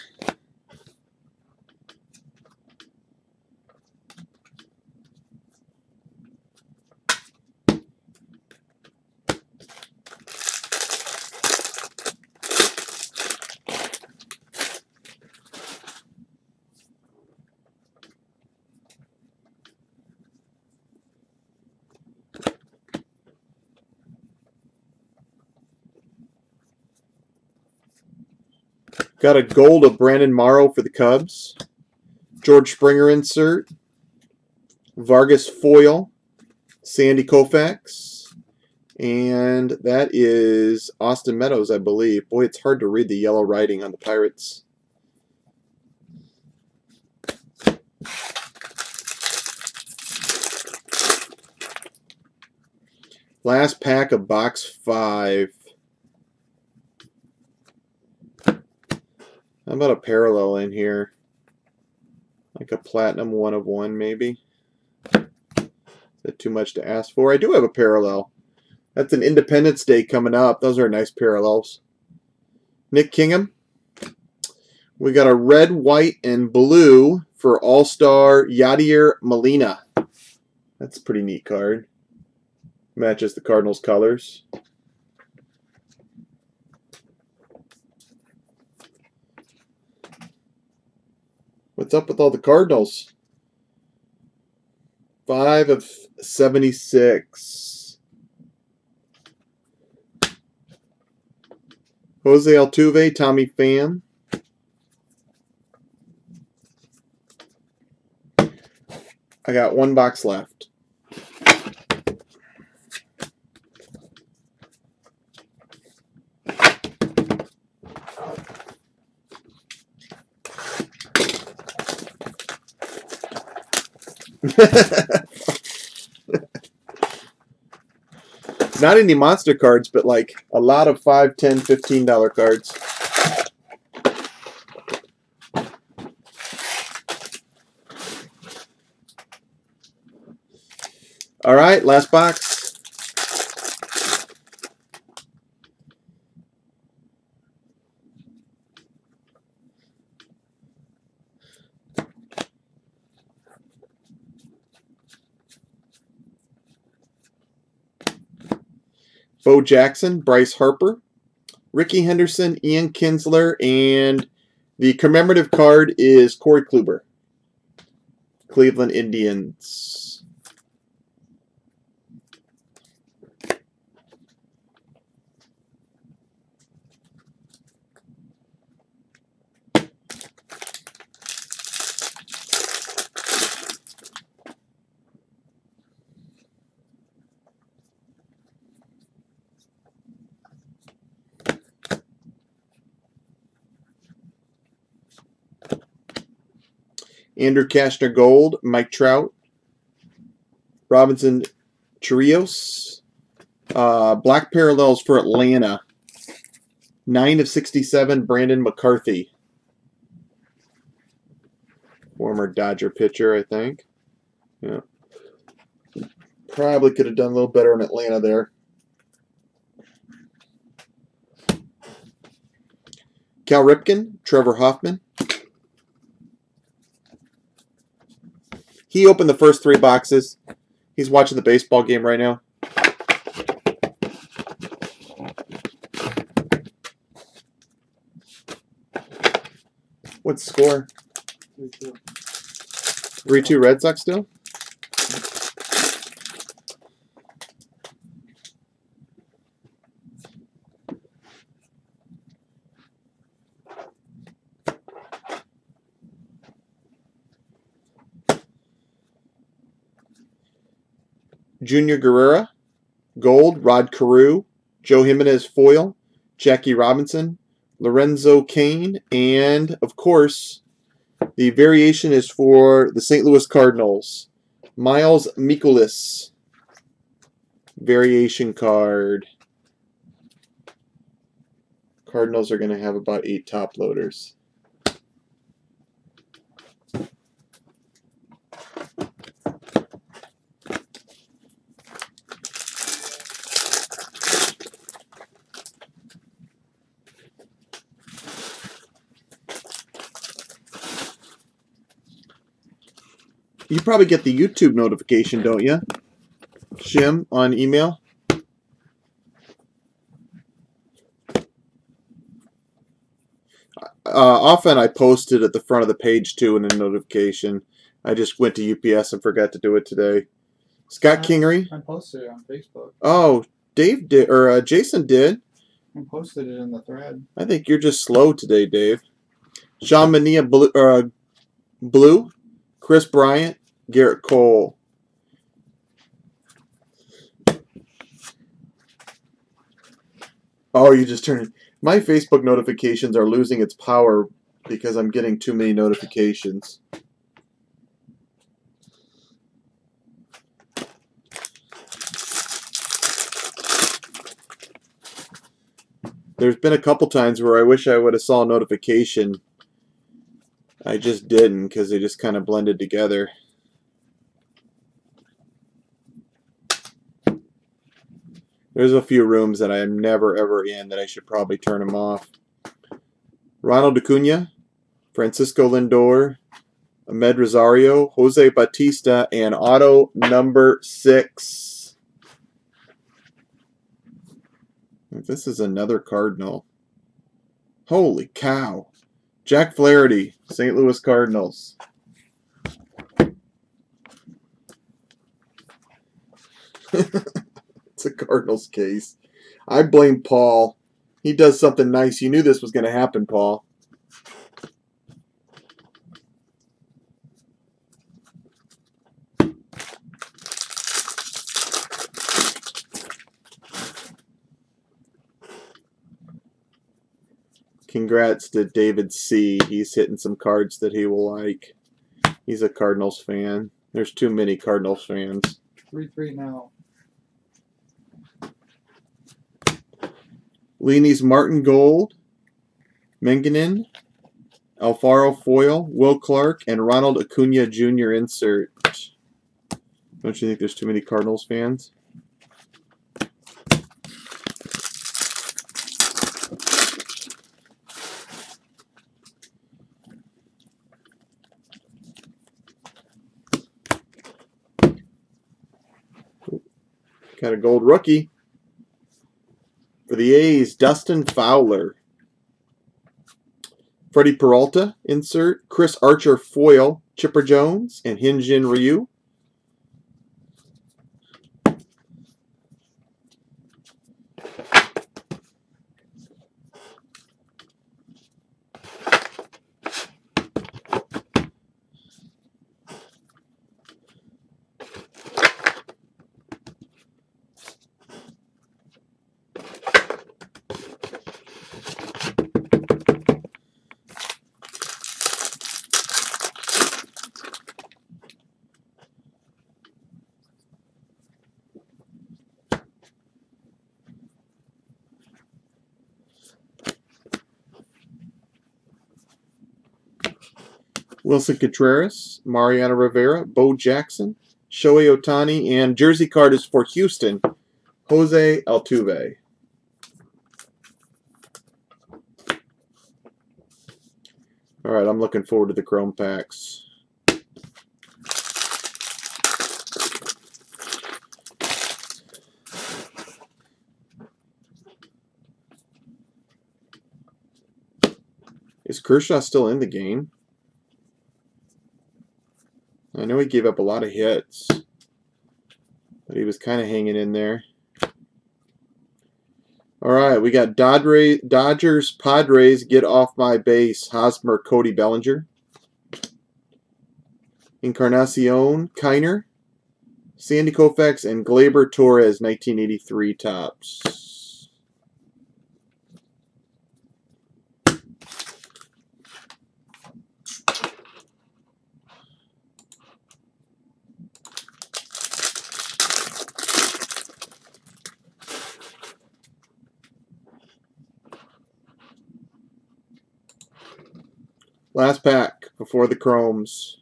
Got a gold of Brandon Morrow for the Cubs. George Springer insert. Vargas foil. Sandy Koufax. And that is Austin Meadows, I believe. Boy, it's hard to read the yellow writing on the Pirates. Last pack of box five. How about a parallel in here? Like a platinum one of one, maybe? Is that too much to ask for? I do have a parallel. That's an Independence Day coming up. Those are nice parallels. Nick Kingham. We got a red, white, and blue for All-Star Yadier Molina. That's a pretty neat card. Matches the Cardinals colors. What's up with all the Cardinals? Five of 76. Jose Altuve, Tommy Pham. I got one box left. Not any monster cards, but like a lot of 5 10 15 dollar cards. All right, last box. Bo Jackson, Bryce Harper, Rickey Henderson, Ian Kinsler, and the commemorative card is Corey Kluber, Cleveland Indians. Andrew Cashner Gold, Mike Trout, Robinson Chirinos, uh, Black Parallels for Atlanta, 9 of 67, Brandon McCarthy. Former Dodger pitcher, I think. Yeah. Probably could have done a little better in Atlanta there. Cal Ripken, Trevor Hoffman. He opened the first three boxes. He's watching the baseball game right now. What's the score? 3 2 Red Sox still? Junior Guerra, gold, Rod Carew, Joe Jimenez foil, Jackie Robinson, Lorenzo Cain, and of course, the variation is for the St. Louis Cardinals. Miles Mikolas. Variation card. Cardinals are going to have about eight top loaders. You probably get the YouTube notification, don't you? Shim on email. Uh, often I post it at the front of the page too in a notification. I just went to UPS and forgot to do it today. Scott Uh, Kingery. I posted it on Facebook. Oh, Dave did, or uh, Jason did. I posted it in the thread. I think you're just slow today, Dave. Sean Manaea Blue, uh, Blue, Kris Bryant, Gerrit Cole. Oh, you just turned. My Facebook notifications are losing its power because I'm getting too many notifications. There's been a couple times where I wish I would have saw a notification. I just didn't because they just kind of blended together. There's a few rooms that I am never ever in that I should probably turn them off. Ronald Acuna, Francisco Lindor, Amed Rosario, Jose Bautista, and auto number six. This is another Cardinal. Holy cow. Jack Flaherty, St. Louis Cardinals. it's a Cardinals case. I blame Paul. He does something nice. You knew this was going to happen, Paul. Congrats to David C. He's hitting some cards that he will like. He's a Cardinals fan. There's too many Cardinals fans. Three three now. Leonys Martin Gold, Menganin, Alfaro Foil, Will Clark, and Ronald Acuna Jr. insert. Don't you think there's too many Cardinals fans? Got a gold rookie. For the A's, Dustin Fowler. Freddie Peralta, insert. Chris Archer, foil. Chipper Jones, and Hyunjin Ryu. Willson Contreras, Mariano Rivera, Bo Jackson, Shohei Ohtani, and jersey card is for Houston, Jose Altuve. All right, I'm looking forward to the Chrome packs. Is Kershaw still in the game? Know he gave up a lot of hits, but he was kind of hanging in there. All right, we got Dodre, Dodgers, Padres, get off my base. Hosmer, Cody Bellinger. Encarnacion, Kiner. Sandy Koufax, and Gleyber Torres, 1983 Topps. Last pack before the chromes.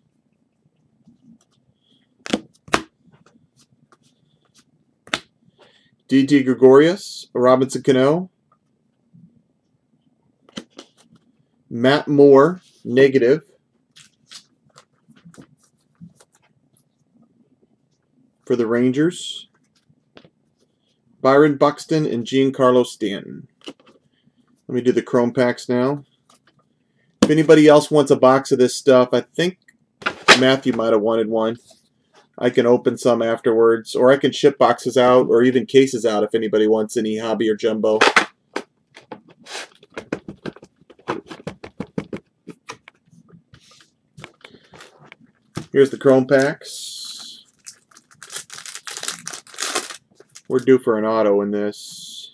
Didi Gregorius, Robinson Cano, Matt Moore, negative. For the Rangers, Byron Buxton and Giancarlo Stanton. Let me do the Chrome packs now. If anybody else wants a box of this stuff, I think Matthew might have wanted one. I can open some afterwards, or I can ship boxes out, or even cases out if anybody wants any hobby or jumbo. Here's the Chrome packs. We're due for an auto in this.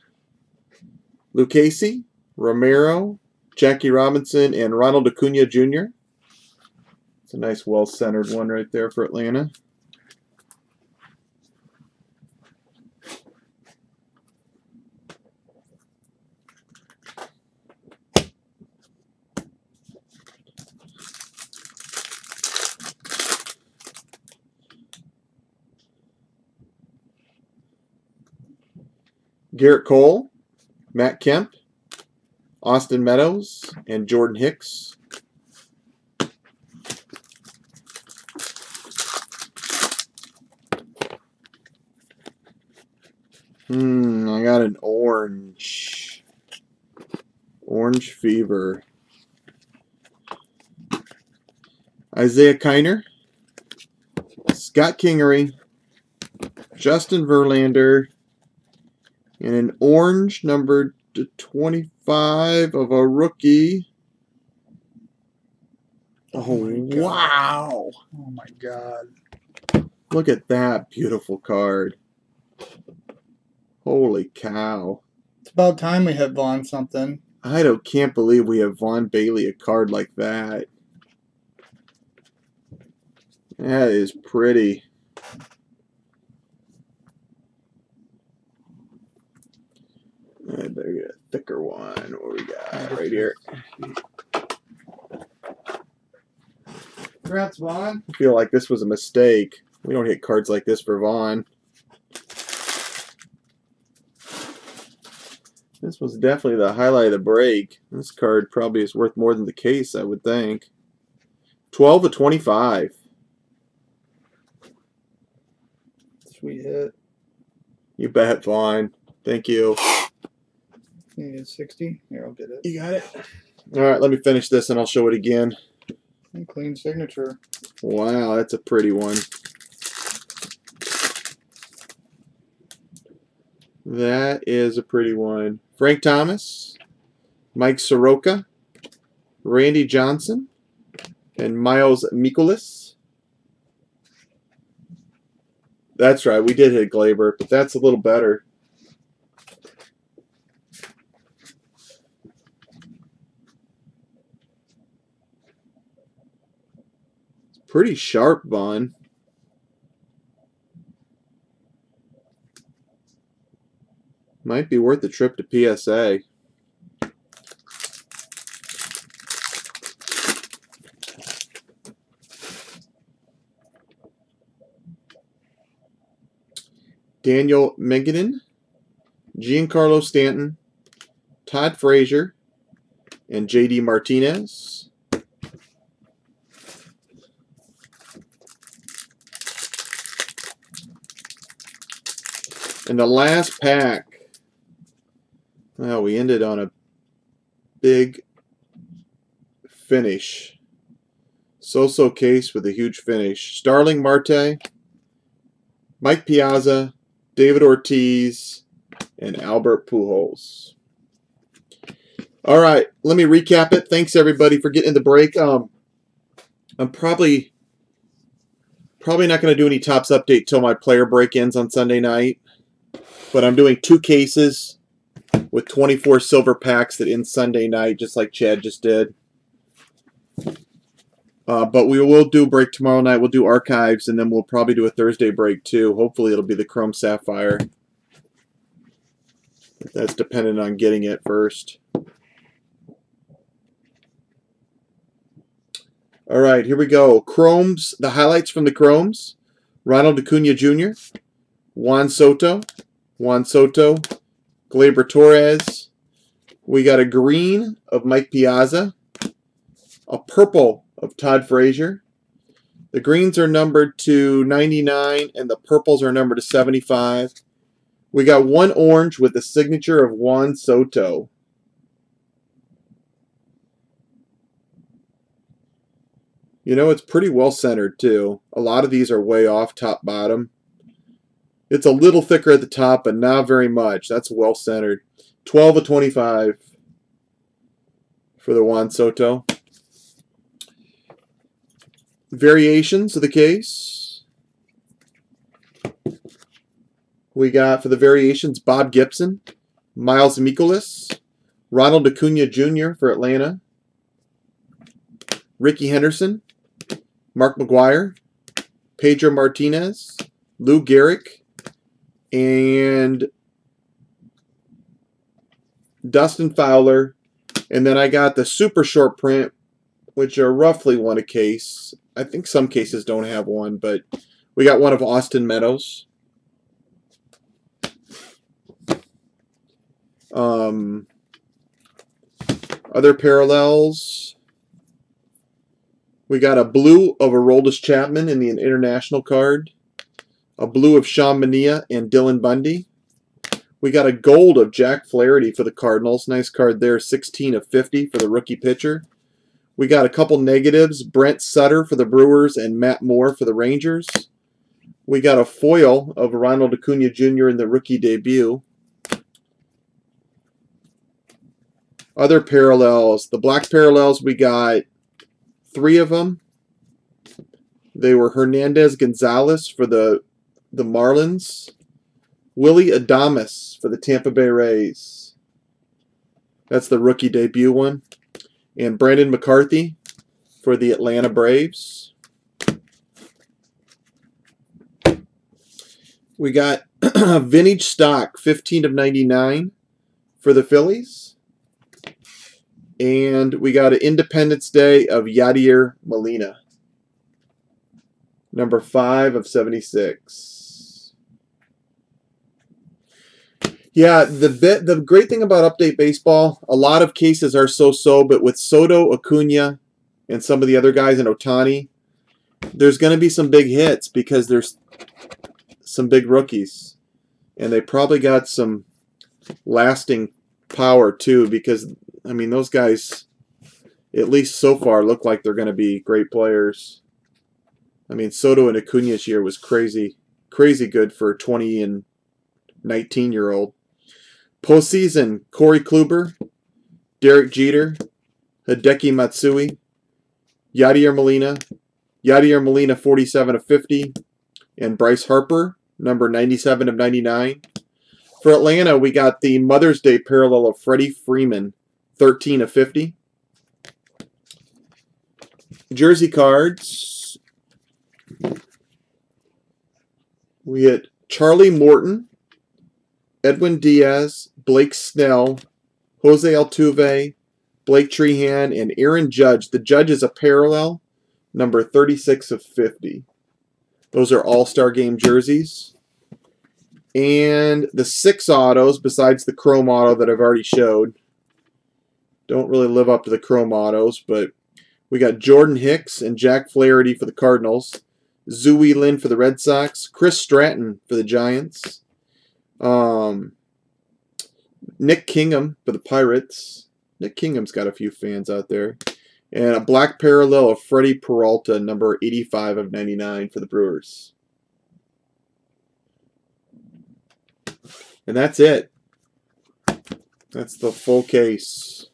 Lucchesi, Romero, Jackie Robinson, and Ronald Acuna Jr. It's a nice, well-centered one right there for Atlanta. Gerrit Cole, Matt Kemp, Austin Meadows, and Jordan Hicks. Hmm, I got an orange. Orange fever. Isiah Kiner, Scott Kingery, Justin Verlander, and an orange number 25 of a rookie. Oh, oh my wow. Oh my god. Look at that beautiful card. Holy cow. It's about time we hit Vaughn something. I don't can't believe we have Vaughn Bailey a card like that. That is pretty. I better get a thicker one. What we got right here? Congrats, Vaughn. I feel like this was a mistake. We don't hit cards like this for Vaughn. This was definitely the highlight of the break. This card probably is worth more than the case, I would think. 12 of 25. Sweet hit. You bet, Vaughn. Thank you. You 60? Here, I'll get it. You got it. All right, let me finish this and I'll show it again. And clean signature. Wow, that's a pretty one. That is a pretty one. Frank Thomas, Mike Soroka, Randy Johnson, and Miles Mikolas. That's right, we did hit Gleyber, but that's a little better. Pretty sharp, Vaughn. Might be worth the trip to PSA. Daniel Mengden, Giancarlo Stanton, Todd Frazier, and JD Martinez. And the last pack, well, we ended on a big finish. So-so case with a huge finish. Starling Marte, Mike Piazza, David Ortiz, and Albert Pujols. All right, let me recap it. Thanks everybody for getting the break. Um, I'm probably Probably not going to do any Topps update till my player break ends on Sunday night. But I'm doing two cases with 24 silver packs that end Sunday night, just like Chad just did. Uh, but we will do a break tomorrow night. We'll do archives, and then we'll probably do a Thursday break too. Hopefully, it'll be the Chrome Sapphire. That's dependent on getting it first. All right, here we go. Chromes, the highlights from the Chromes. Ronald Acuna Jr., Juan Soto, Juan Soto, Gleyber Torres. We got a green of Mike Piazza, a purple of Todd Frazier. The greens are numbered to 99 and the purples are numbered to 75. We got one orange with the signature of Juan Soto. You know, it's pretty well centered too. A lot of these are way off top bottom. It's a little thicker at the top, but not very much. That's well centered. 12 of 25 for the Juan Soto. Variations of the case. We got for the variations Bob Gibson, Miles Mikolas, Ronald Acuna Jr. for Atlanta, Rickey Henderson, Mark McGwire, Pedro Martinez, Lou Gehrig, and Dustin Fowler. And then I got the super short print, which are roughly one a case. I think some cases don't have one, but we got one of Austin Meadows. Um, other parallels. We got a blue of Aroldis Chapman in the international card. A blue of Sean Manaea and Dylan Bundy. We got a gold of Jack Flaherty for the Cardinals. Nice card there. 16 of 50 for the rookie pitcher. We got a couple negatives. Brent Suter for the Brewers and Matt Moore for the Rangers. We got a foil of Ronald Acuna Jr. in the rookie debut. Other parallels. The black parallels, we got three of them. They were Hernandez Gonzalez for the the Marlins, Willy Adames for the Tampa Bay Rays. That's the rookie debut one. And Brandon McCarthy for the Atlanta Braves. We got vintage stock, 15 of 99 for the Phillies. And we got an Independence Day of Yadier Molina. Number 5 of 76. Yeah, the bit the great thing about update baseball, a lot of cases are so-so, but with Soto, Acuna, and some of the other guys in Ohtani, there's going to be some big hits because there's some big rookies. And they probably got some lasting power too because I mean those guys at least so far look like they're going to be great players. I mean Soto and Acuna's year was crazy crazy good for a 20 and 19 year old. Postseason Corey Kluber, Derek Jeter, Hideki Matsui, Yadier Molina, Yadier Molina 47 of 50, and Bryce Harper, number 97 of 99. For Atlanta, we got the Mother's Day parallel of Freddie Freeman, 13 of 50. Jersey cards. We had Charlie Morton, Edwin Diaz, Blake Snell, Jose Altuve, Blake Treinen, and Aaron Judge. The Judge is a parallel, number 36 of 50. Those are all-star game jerseys. And the six autos, besides the chrome auto that I've already showed, don't really live up to the chrome autos, but we got Jordan Hicks and Jack Flaherty for the Cardinals, Tzu-Wei Lin for the Red Sox, Chris Stratton for the Giants, um, Nick Kingham for the Pirates. Nick Kingham's got a few fans out there. And a black parallel of Freddie Peralta, number 85 of 99 for the Brewers. And that's it. That's the full case.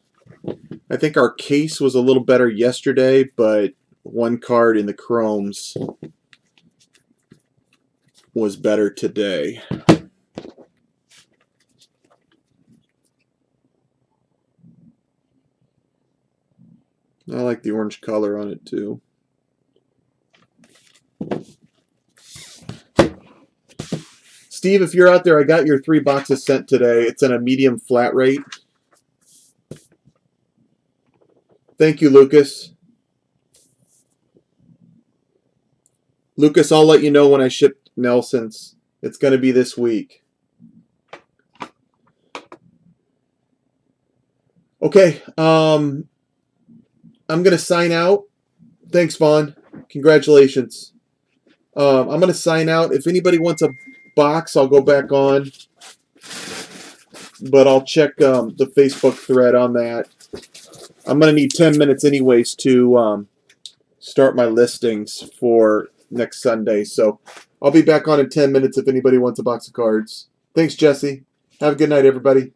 I think our case was a little better yesterday, but one card in the chromes was better today. I like the orange color on it too. Steve, if you're out there, I got your three boxes sent today. It's in a medium flat rate. Thank you, Lucas. Lucas, I'll let you know when I ship Nelson's. It's going to be this week. Okay, um, I'm going to sign out. Thanks, Vaughn. Congratulations. Um, I'm going to sign out. If anybody wants a box, I'll go back on. But I'll check um, the Facebook thread on that. I'm going to need 10 minutes anyways to um, start my listings for next Sunday. So I'll be back on in 10 minutes if anybody wants a box of cards. Thanks, Jesse. Have a good night, everybody.